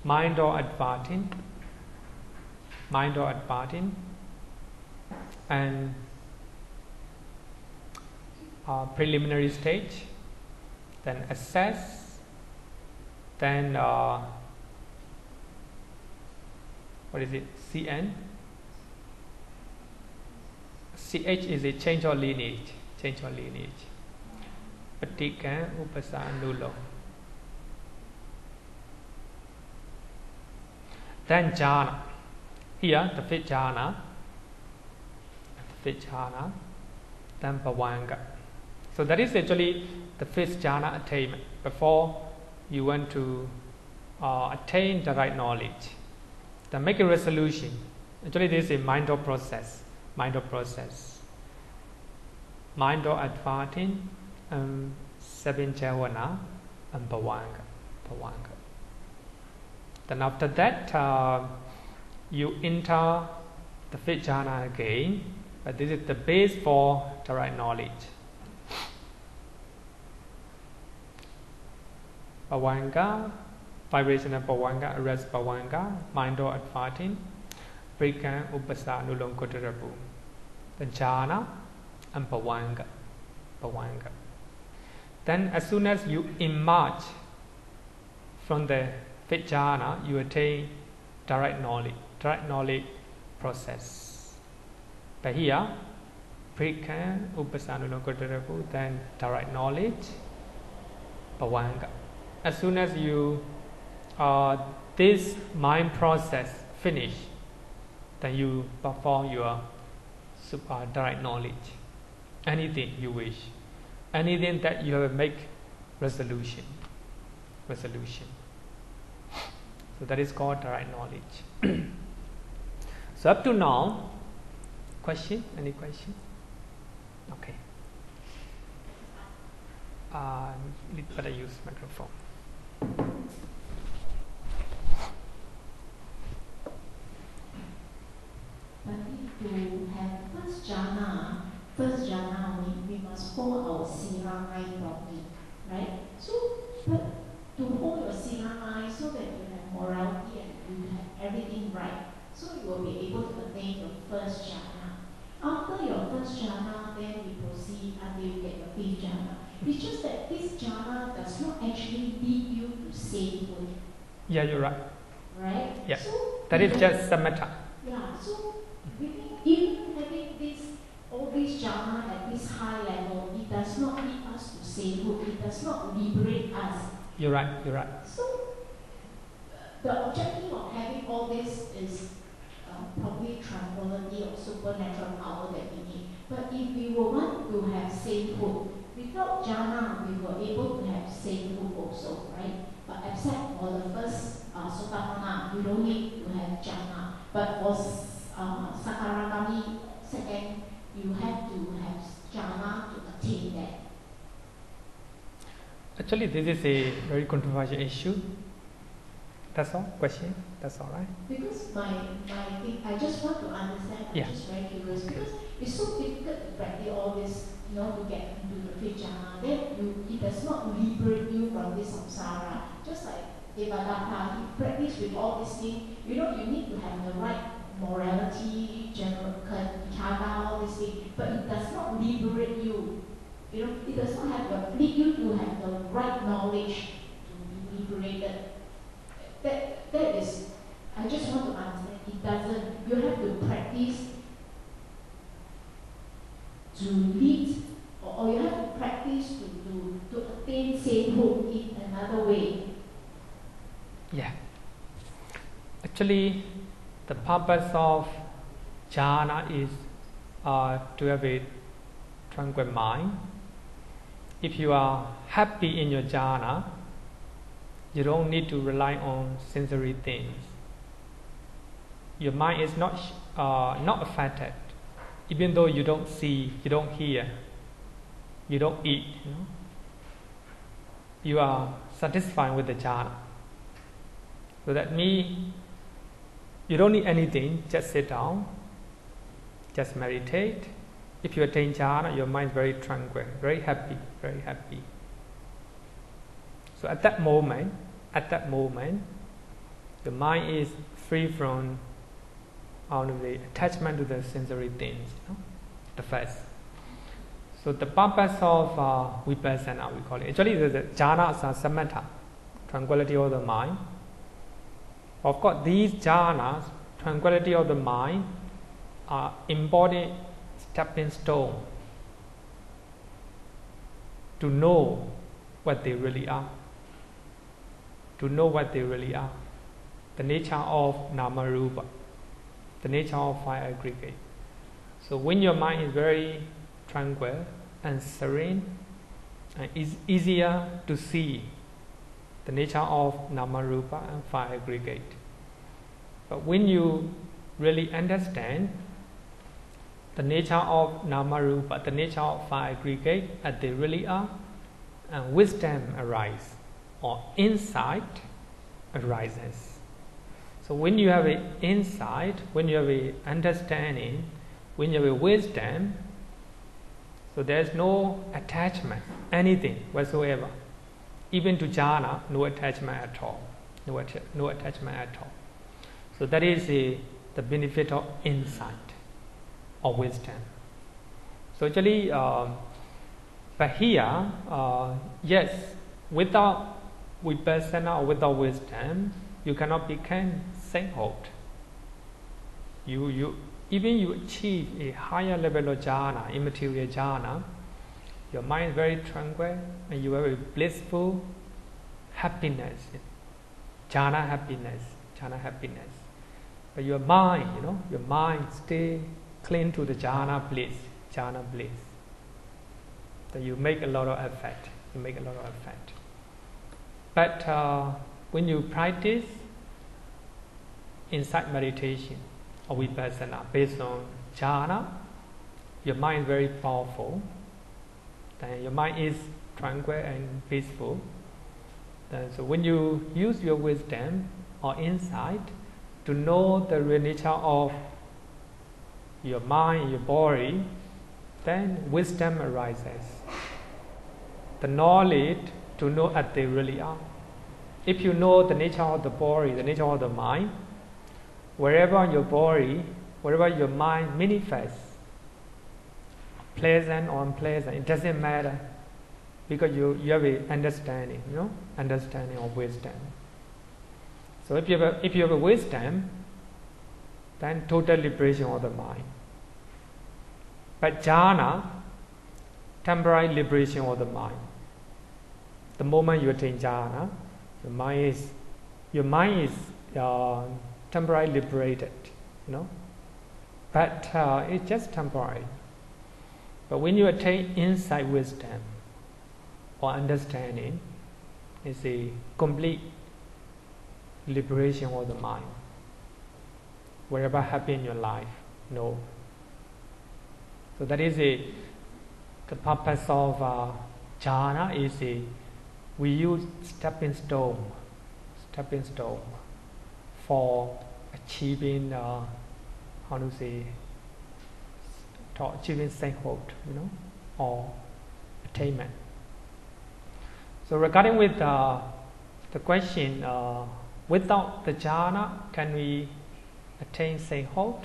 mind or adverting, mind or adverting, and uh, preliminary stage, then access, then uh, what is it? Cn. Ch is a change of lineage. Change of lineage. Patika upasanulo. Then jhana. Here, the fifth jhana. The fifth jhana. Then bhavanga. So that is actually the fifth jhana attainment. Before you want to uh, attain the right knowledge. Then make a resolution. Actually, this is a mental process. Mental process. Mind or adverting, um, seven javana, and bhavanga. bhavanga. Then after that, uh, you enter the fifth jhana again. But this is the base for the right knowledge. Bhavanga, vibrational bhavanga, rest bhavanga, mind or adverting, prika, upasa, nulong gotrabhu. The jhana and bhavanga. bhavanga. Then as soon as you emerge from the fifth jhana, you attain direct knowledge, direct knowledge process. But here, prika, upasa, nulong gotrabhu, then direct knowledge, bhavanga. As soon as you uh, this mind process finish, then you perform your super direct knowledge. Anything you wish, anything that you have make resolution, resolution. So that is called direct knowledge. So up to now, question? Any question? Okay. Uh, better use microphone. But if to have first jhana, first jhana, we, we must hold our sila mind properly, right? So, but to hold your sila so that you have morality and you have everything right, so you will be able to attain your first jhana. After your first jhana, then we proceed until you get your fifth jhana. It's just that this jhana does not actually lead you to sainthood, Yeah, you're right. right? Yeah. So That is just samatha. yeah, so within, even having this all this jhana at this high level, it does not lead us to sainthood. It does not liberate us. You're right. You're right. So the objective of having all this is uh, probably tranquility or supernatural power that we need. But if we will want to have sainthood, without jhana, we were able to have sainthood also, right? But except for the first uh, sotapanna, you don't need to have jhana. But for uh, sakadagami, second, you have to have jhana to attain that. Actually, this is a very controversial issue. That's all. Question. That's all right. Because my, my thing, I just want to understand, I'm Yeah. just very curious, because it's so difficult to practice all this, you know, to get into the fifth jhana. Then you, it does not liberate you from this samsara. Just like Devadatta, he practiced with all these things. You know, you need to have the right morality, general chaga, all these things, but it does not liberate you. You know, it does not have the, lead you to have the right knowledge to be liberated. That, that is I just want to understand, it doesn't, you have to practice to lead, or, or you have to practice to, to, to attain sainthood in another way. Yeah. Actually, the purpose of jhana is uh, to have a tranquil mind. If you are happy in your jhana, you don't need to rely on sensory things. Your mind is not uh, not affected, even though you don't see, you don't hear, you don't eat. You know, you are satisfied with the jhana. So that means you don't need anything, just sit down, just meditate. If you attain jhana, your mind is very tranquil, very happy, very happy. So at that moment, at that moment, the mind is free from of the attachment to the sensory things, you know, the first. So the purpose of uh, vipassana, we call it. Actually, the, the jhana samatha, tranquility of the mind. Of course, these jhanas, tranquility of the mind, are embodied stepping stone to know what they really are. To know what they really are. The nature of nama rupa, the nature of five aggregate. So when your mind is very tranquil and serene, and it's easier to see the nature of nama rupa and five aggregate. But when you really understand the nature of nama rupa, the nature of five aggregate as they really are, and wisdom arises or insight arises. So when you have an insight, when you have an understanding, when you have a wisdom, so there's no attachment, anything whatsoever. Even to jhana, no attachment at all. No, atta- no attachment at all. So that is a, the benefit of insight or wisdom. So actually, um, but here, uh, yes, without vipassana or without wisdom, you cannot become sainthood. You, you, even you achieve a higher level of jhana, immaterial jhana, your mind is very tranquil and you have a blissful happiness, jhana happiness, jhana happiness. But your mind, you know, your mind stay cling to the jhana bliss, jhana bliss. That you make a lot of effort, you make a lot of effort. But uh, when you practice insight meditation, or vipassana based on jhana, your mind is very powerful. Then your mind is tranquil and peaceful. Then so when you use your wisdom or insight to know the real nature of your mind, your body, then wisdom arises. The knowledge to know as they really are. If you know the nature of the body, the nature of the mind, wherever your body, wherever your mind manifests, pleasant or unpleasant, it doesn't matter because you, you have a understanding, you know, understanding of wisdom. So if you have a, if you have a wisdom, then total liberation of the mind. But jhana, temporary liberation of the mind. The moment you attain jhana, your mind is your mind is uh, temporarily liberated, you know. But uh, it's just temporary. But when you attain insight wisdom or understanding, it's a complete liberation of the mind. Whatever happen in your life, no. So that is a the purpose of uh, jhana is a we use stepping stone, stepping stone for achieving uh, how to say achieving sainthood, you know, or attainment. So regarding with uh, the question, uh, without the jhana, can we attain sainthood?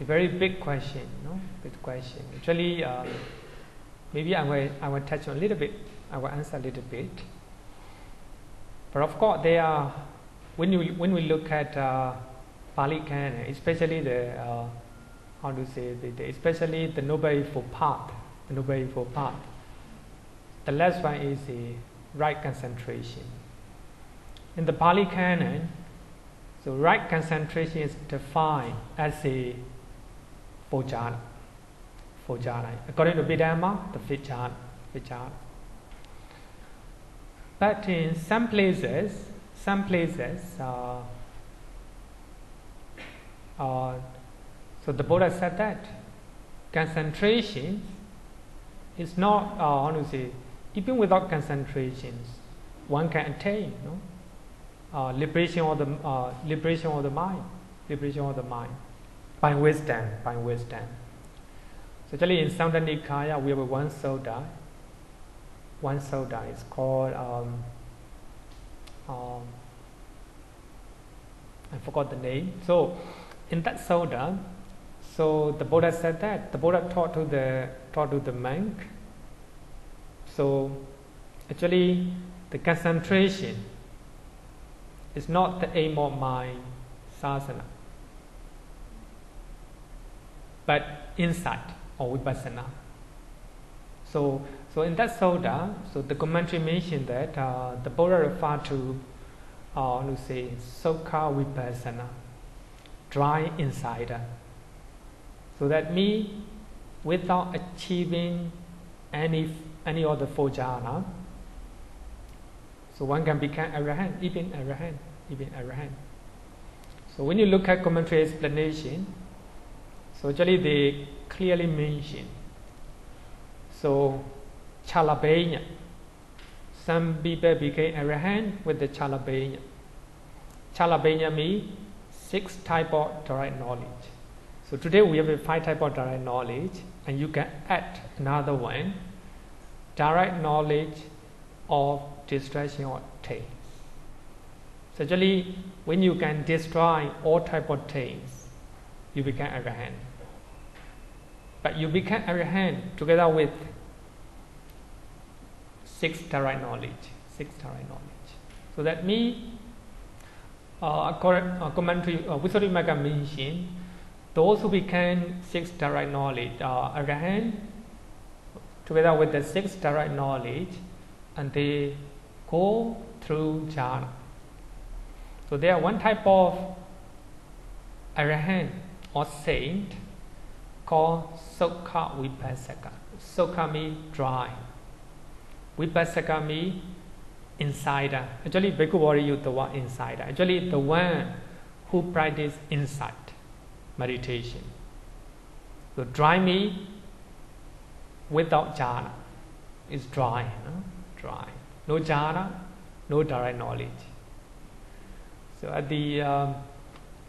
A very big question, you no? Big question. Actually, uh, maybe I will I will touch on a little bit. I will answer a little bit. But of course, there are when you when we look at uh, Pali Canon, especially the uh, how to say the, the, especially the noble eightfold path, the noble eightfold path. The last one is the right concentration. In the Pali Canon, the right concentration is defined as a four jhana. Four jhana. According to Abhidhamma, the fifth jhana. Jhana. But in some places, some places, uh, uh, so the Buddha said that concentration is not, uh, say, even without concentrations, one can attain? Uh, liberation of the uh, liberation of the mind, liberation of the mind by wisdom, by wisdom. So actually in Samyutta Nikaya we have one sutta. One sutta is called um, um, I forgot the name. So in that sutta, so the Buddha said that the Buddha taught to the taught to the monk. So actually the concentration is not the aim of my sasana, but insight or vipassana. So, so in that sutta, so the commentary mentioned that uh, the Buddha referred to, uh, to say, sukha vipassana, dry insider. So that me, without achieving any any of the four jhana, so one can become arahant, even arahant, even arahant. So when you look at commentary explanation, so actually they clearly mention. So chalabhinna, some people became arahant with the chalabhinna. Chalabhinna means six type of direct knowledge. So today we have five type of direct knowledge, and you can add another one, direct knowledge of destruction of things. So actually, when you can destroy all type of things, you become arahant. But you become arahant together with six direct knowledge. Six direct knowledge. So that means, uh, according uh, commentary, uh, Visuddhimagga mentioned, those who became six direct knowledge are arahant together with the six direct knowledge, and they go through jhana. So there are one type of arahant or saint called Sukha Vipassaka. Sukha means dry. Vipassaka means insider. Actually, Bhikkhu used the word insider. Actually, the one who practice insight. meditation. So dry me without jhana is dry, no? dry. No jhana, no direct knowledge. So at the um,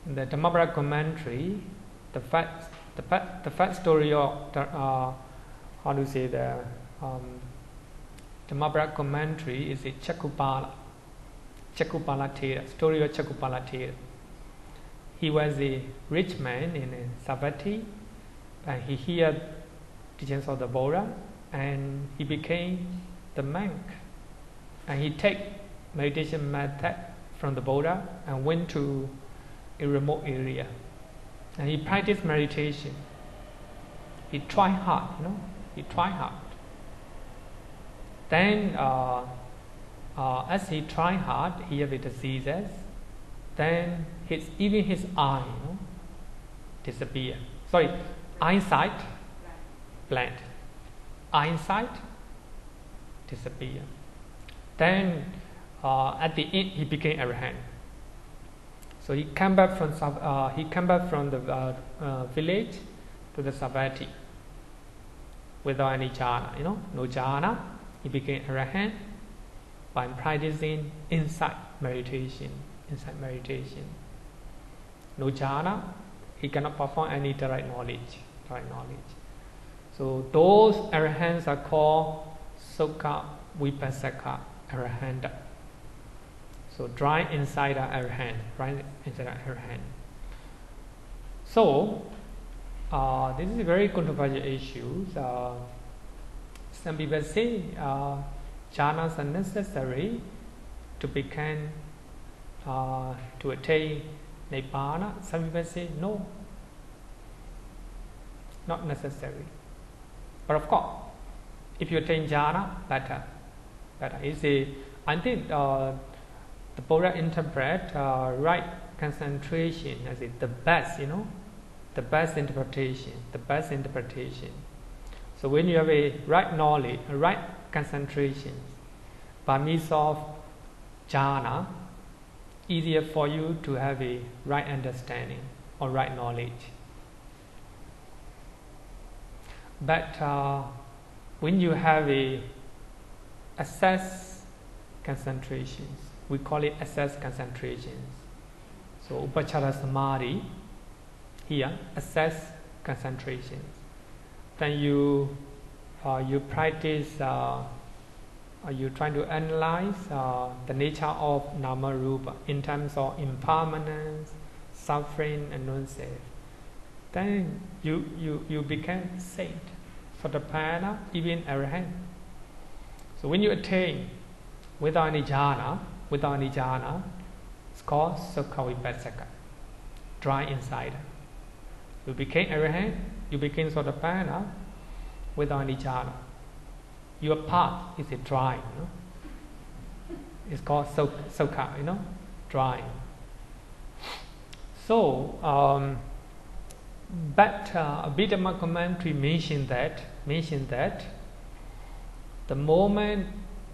the Dhammapada commentary, the fact the first, the first story of uh, how to say the um, Dhammapada commentary is a Cakkhupala. Cakkhupala Thera, story of Cakkhupala Thera. He was a rich man in Savatthi and he heard teachings of the Buddha and he became the monk. And he take meditation method from the Buddha and went to a remote area. And he practiced meditation. He tried hard, you know, he tried hard. Then, uh, uh, as he tried hard, he had diseases. Then his even his eye, you know, disappear. Sorry, eyesight, blank. Eyesight, disappear. Then uh, at the end, he became arahant. So he came back from uh, he came back from the uh, uh, village to the Savatthi without any jhana, you know, no jhana. He became arahant by practicing insight meditation, insight meditation. No jhana, he cannot perform any direct knowledge, direct knowledge. So those arahants are called Sukha Vipassaka arahanta. So dry insight arahant, right insight arahant. So uh, this is a very controversial issue. Uh, some people say uh, jhanas are necessary to become uh, to attain nibbana. Some people say no, not necessary. But of course, if you attain jhana, better, better. You see, I think uh, the Buddha interpret uh, right concentration as the best, you know, the best interpretation, the best interpretation. So when you have a right knowledge, a right concentration, by means of jhana, easier for you to have a right understanding or right knowledge. But uh, when you have a access concentrations, we call it access concentrations. So upachara samadhi, here access concentrations. Then you uh, you practice. Uh, uh, you try to analyze uh, the nature of nama rupa in terms of impermanence, suffering, and non-self. Then you you you become saint, for the sotapanna, even arahant. So when you attain without any jhana, without any jhana, it's called sukha vipassaka, dry inside. You became arahant, you became sotapanna without any jhana. Your path is a dry, you know? It's called sukha, you know, dry. So, um, but uh, Abhidhamma commentary mentioned that mentioned that the moment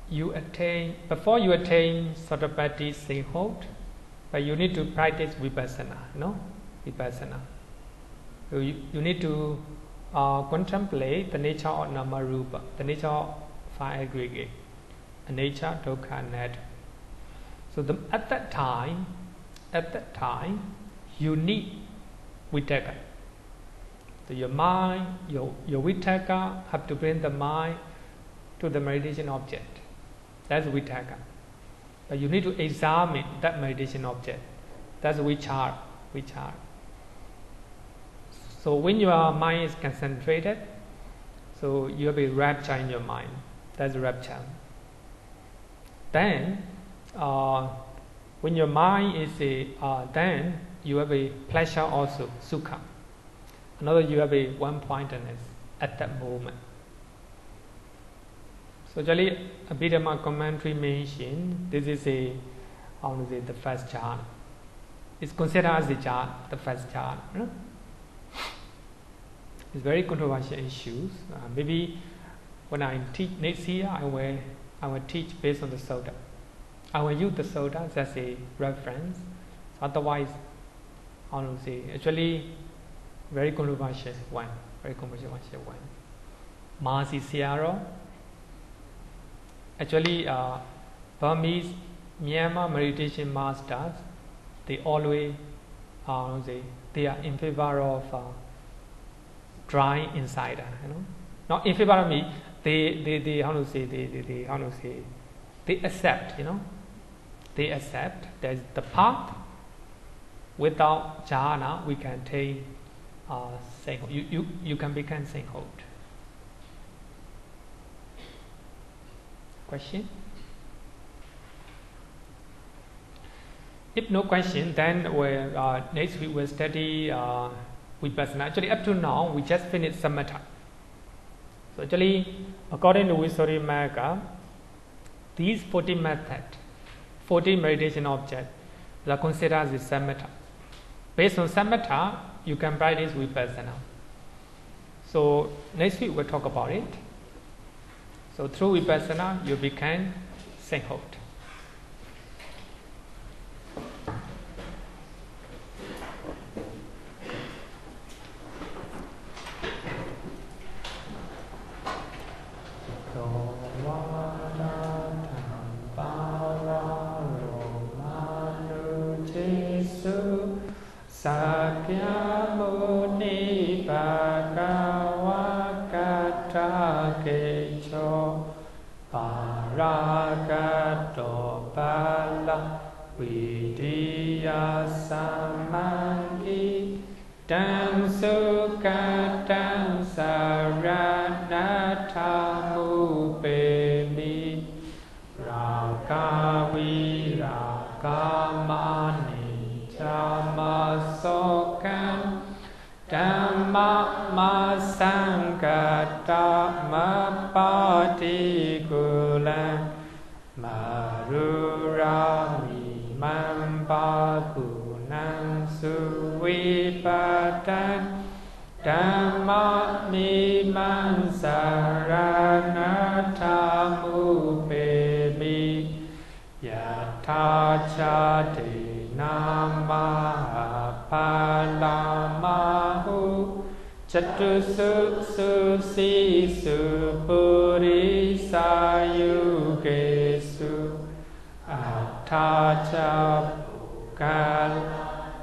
you attain before you attain Sotapanna sainthood, but you need to practice vipassana, no? Vipassana. You, you need to uh, contemplate the nature of nama rupa, the nature of five aggregate, the nature, dukkha, and So the, at that time, at that time, you need vitaka. So your mind, your your vitaka have to bring the mind to the meditation object. That's vitaka. But you need to examine that meditation object. That's vichara. Vichara. So when your mind is concentrated, so you have a rapture in your mind. That's a rapture. Then, uh, when your mind is a, uh, then you have a pleasure also, sukha. Another, you have a one-pointedness at that moment. So actually, Abhidhamma commentary mentioned this is a, how to say, the first jhana. It's considered as the jhana, the first jhana. No? It's very controversial issues. Uh, maybe when I teach next year, I will, I will teach based on the Sutta. I will use the Sutta as a reference. Otherwise, how to say, actually, very controversial one very controversial one Mahasi Sayadaw actually uh, Burmese Myanmar meditation masters they always uh, they, they are in favor of uh, dry inside. you know not in favor of me they, they, they how to say they, they, they how to say they accept you know they accept that the path without jhana we can take uh, you, you, you can become sainthood. Question? If no question, then we uh, next week we'll study uh, Vipassana. Actually, up to now, we just finished Samatha. So actually, according to Visuddhimagga, these 14 methods, 14 meditation objects, are considered as Samatha. Based on Samatha, you can practice Vipassana. So next week we'll talk about it. So through Vipassana, you become sainthood. ba la quỷ đi a sa ma ni trang sư ca trang sa ra na tha mu bề ni ra ca vi ra ca ma ni cha ma so can trang ma ma sang ca ta ma pa ti ku lang ปาปุนังสุวิปัตังธรรมมิมังสารนัธรมุเปมิยะทาชาตินามาภาลามาหูจตุสุสุสีสุปุริสายุเกสุอาตาชา กาล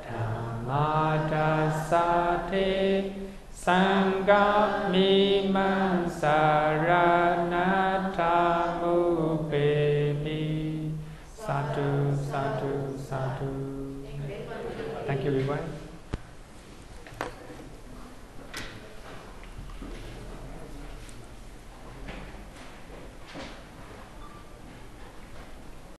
ธรรมาจัสสะเสังกมีมังสารนาธรรม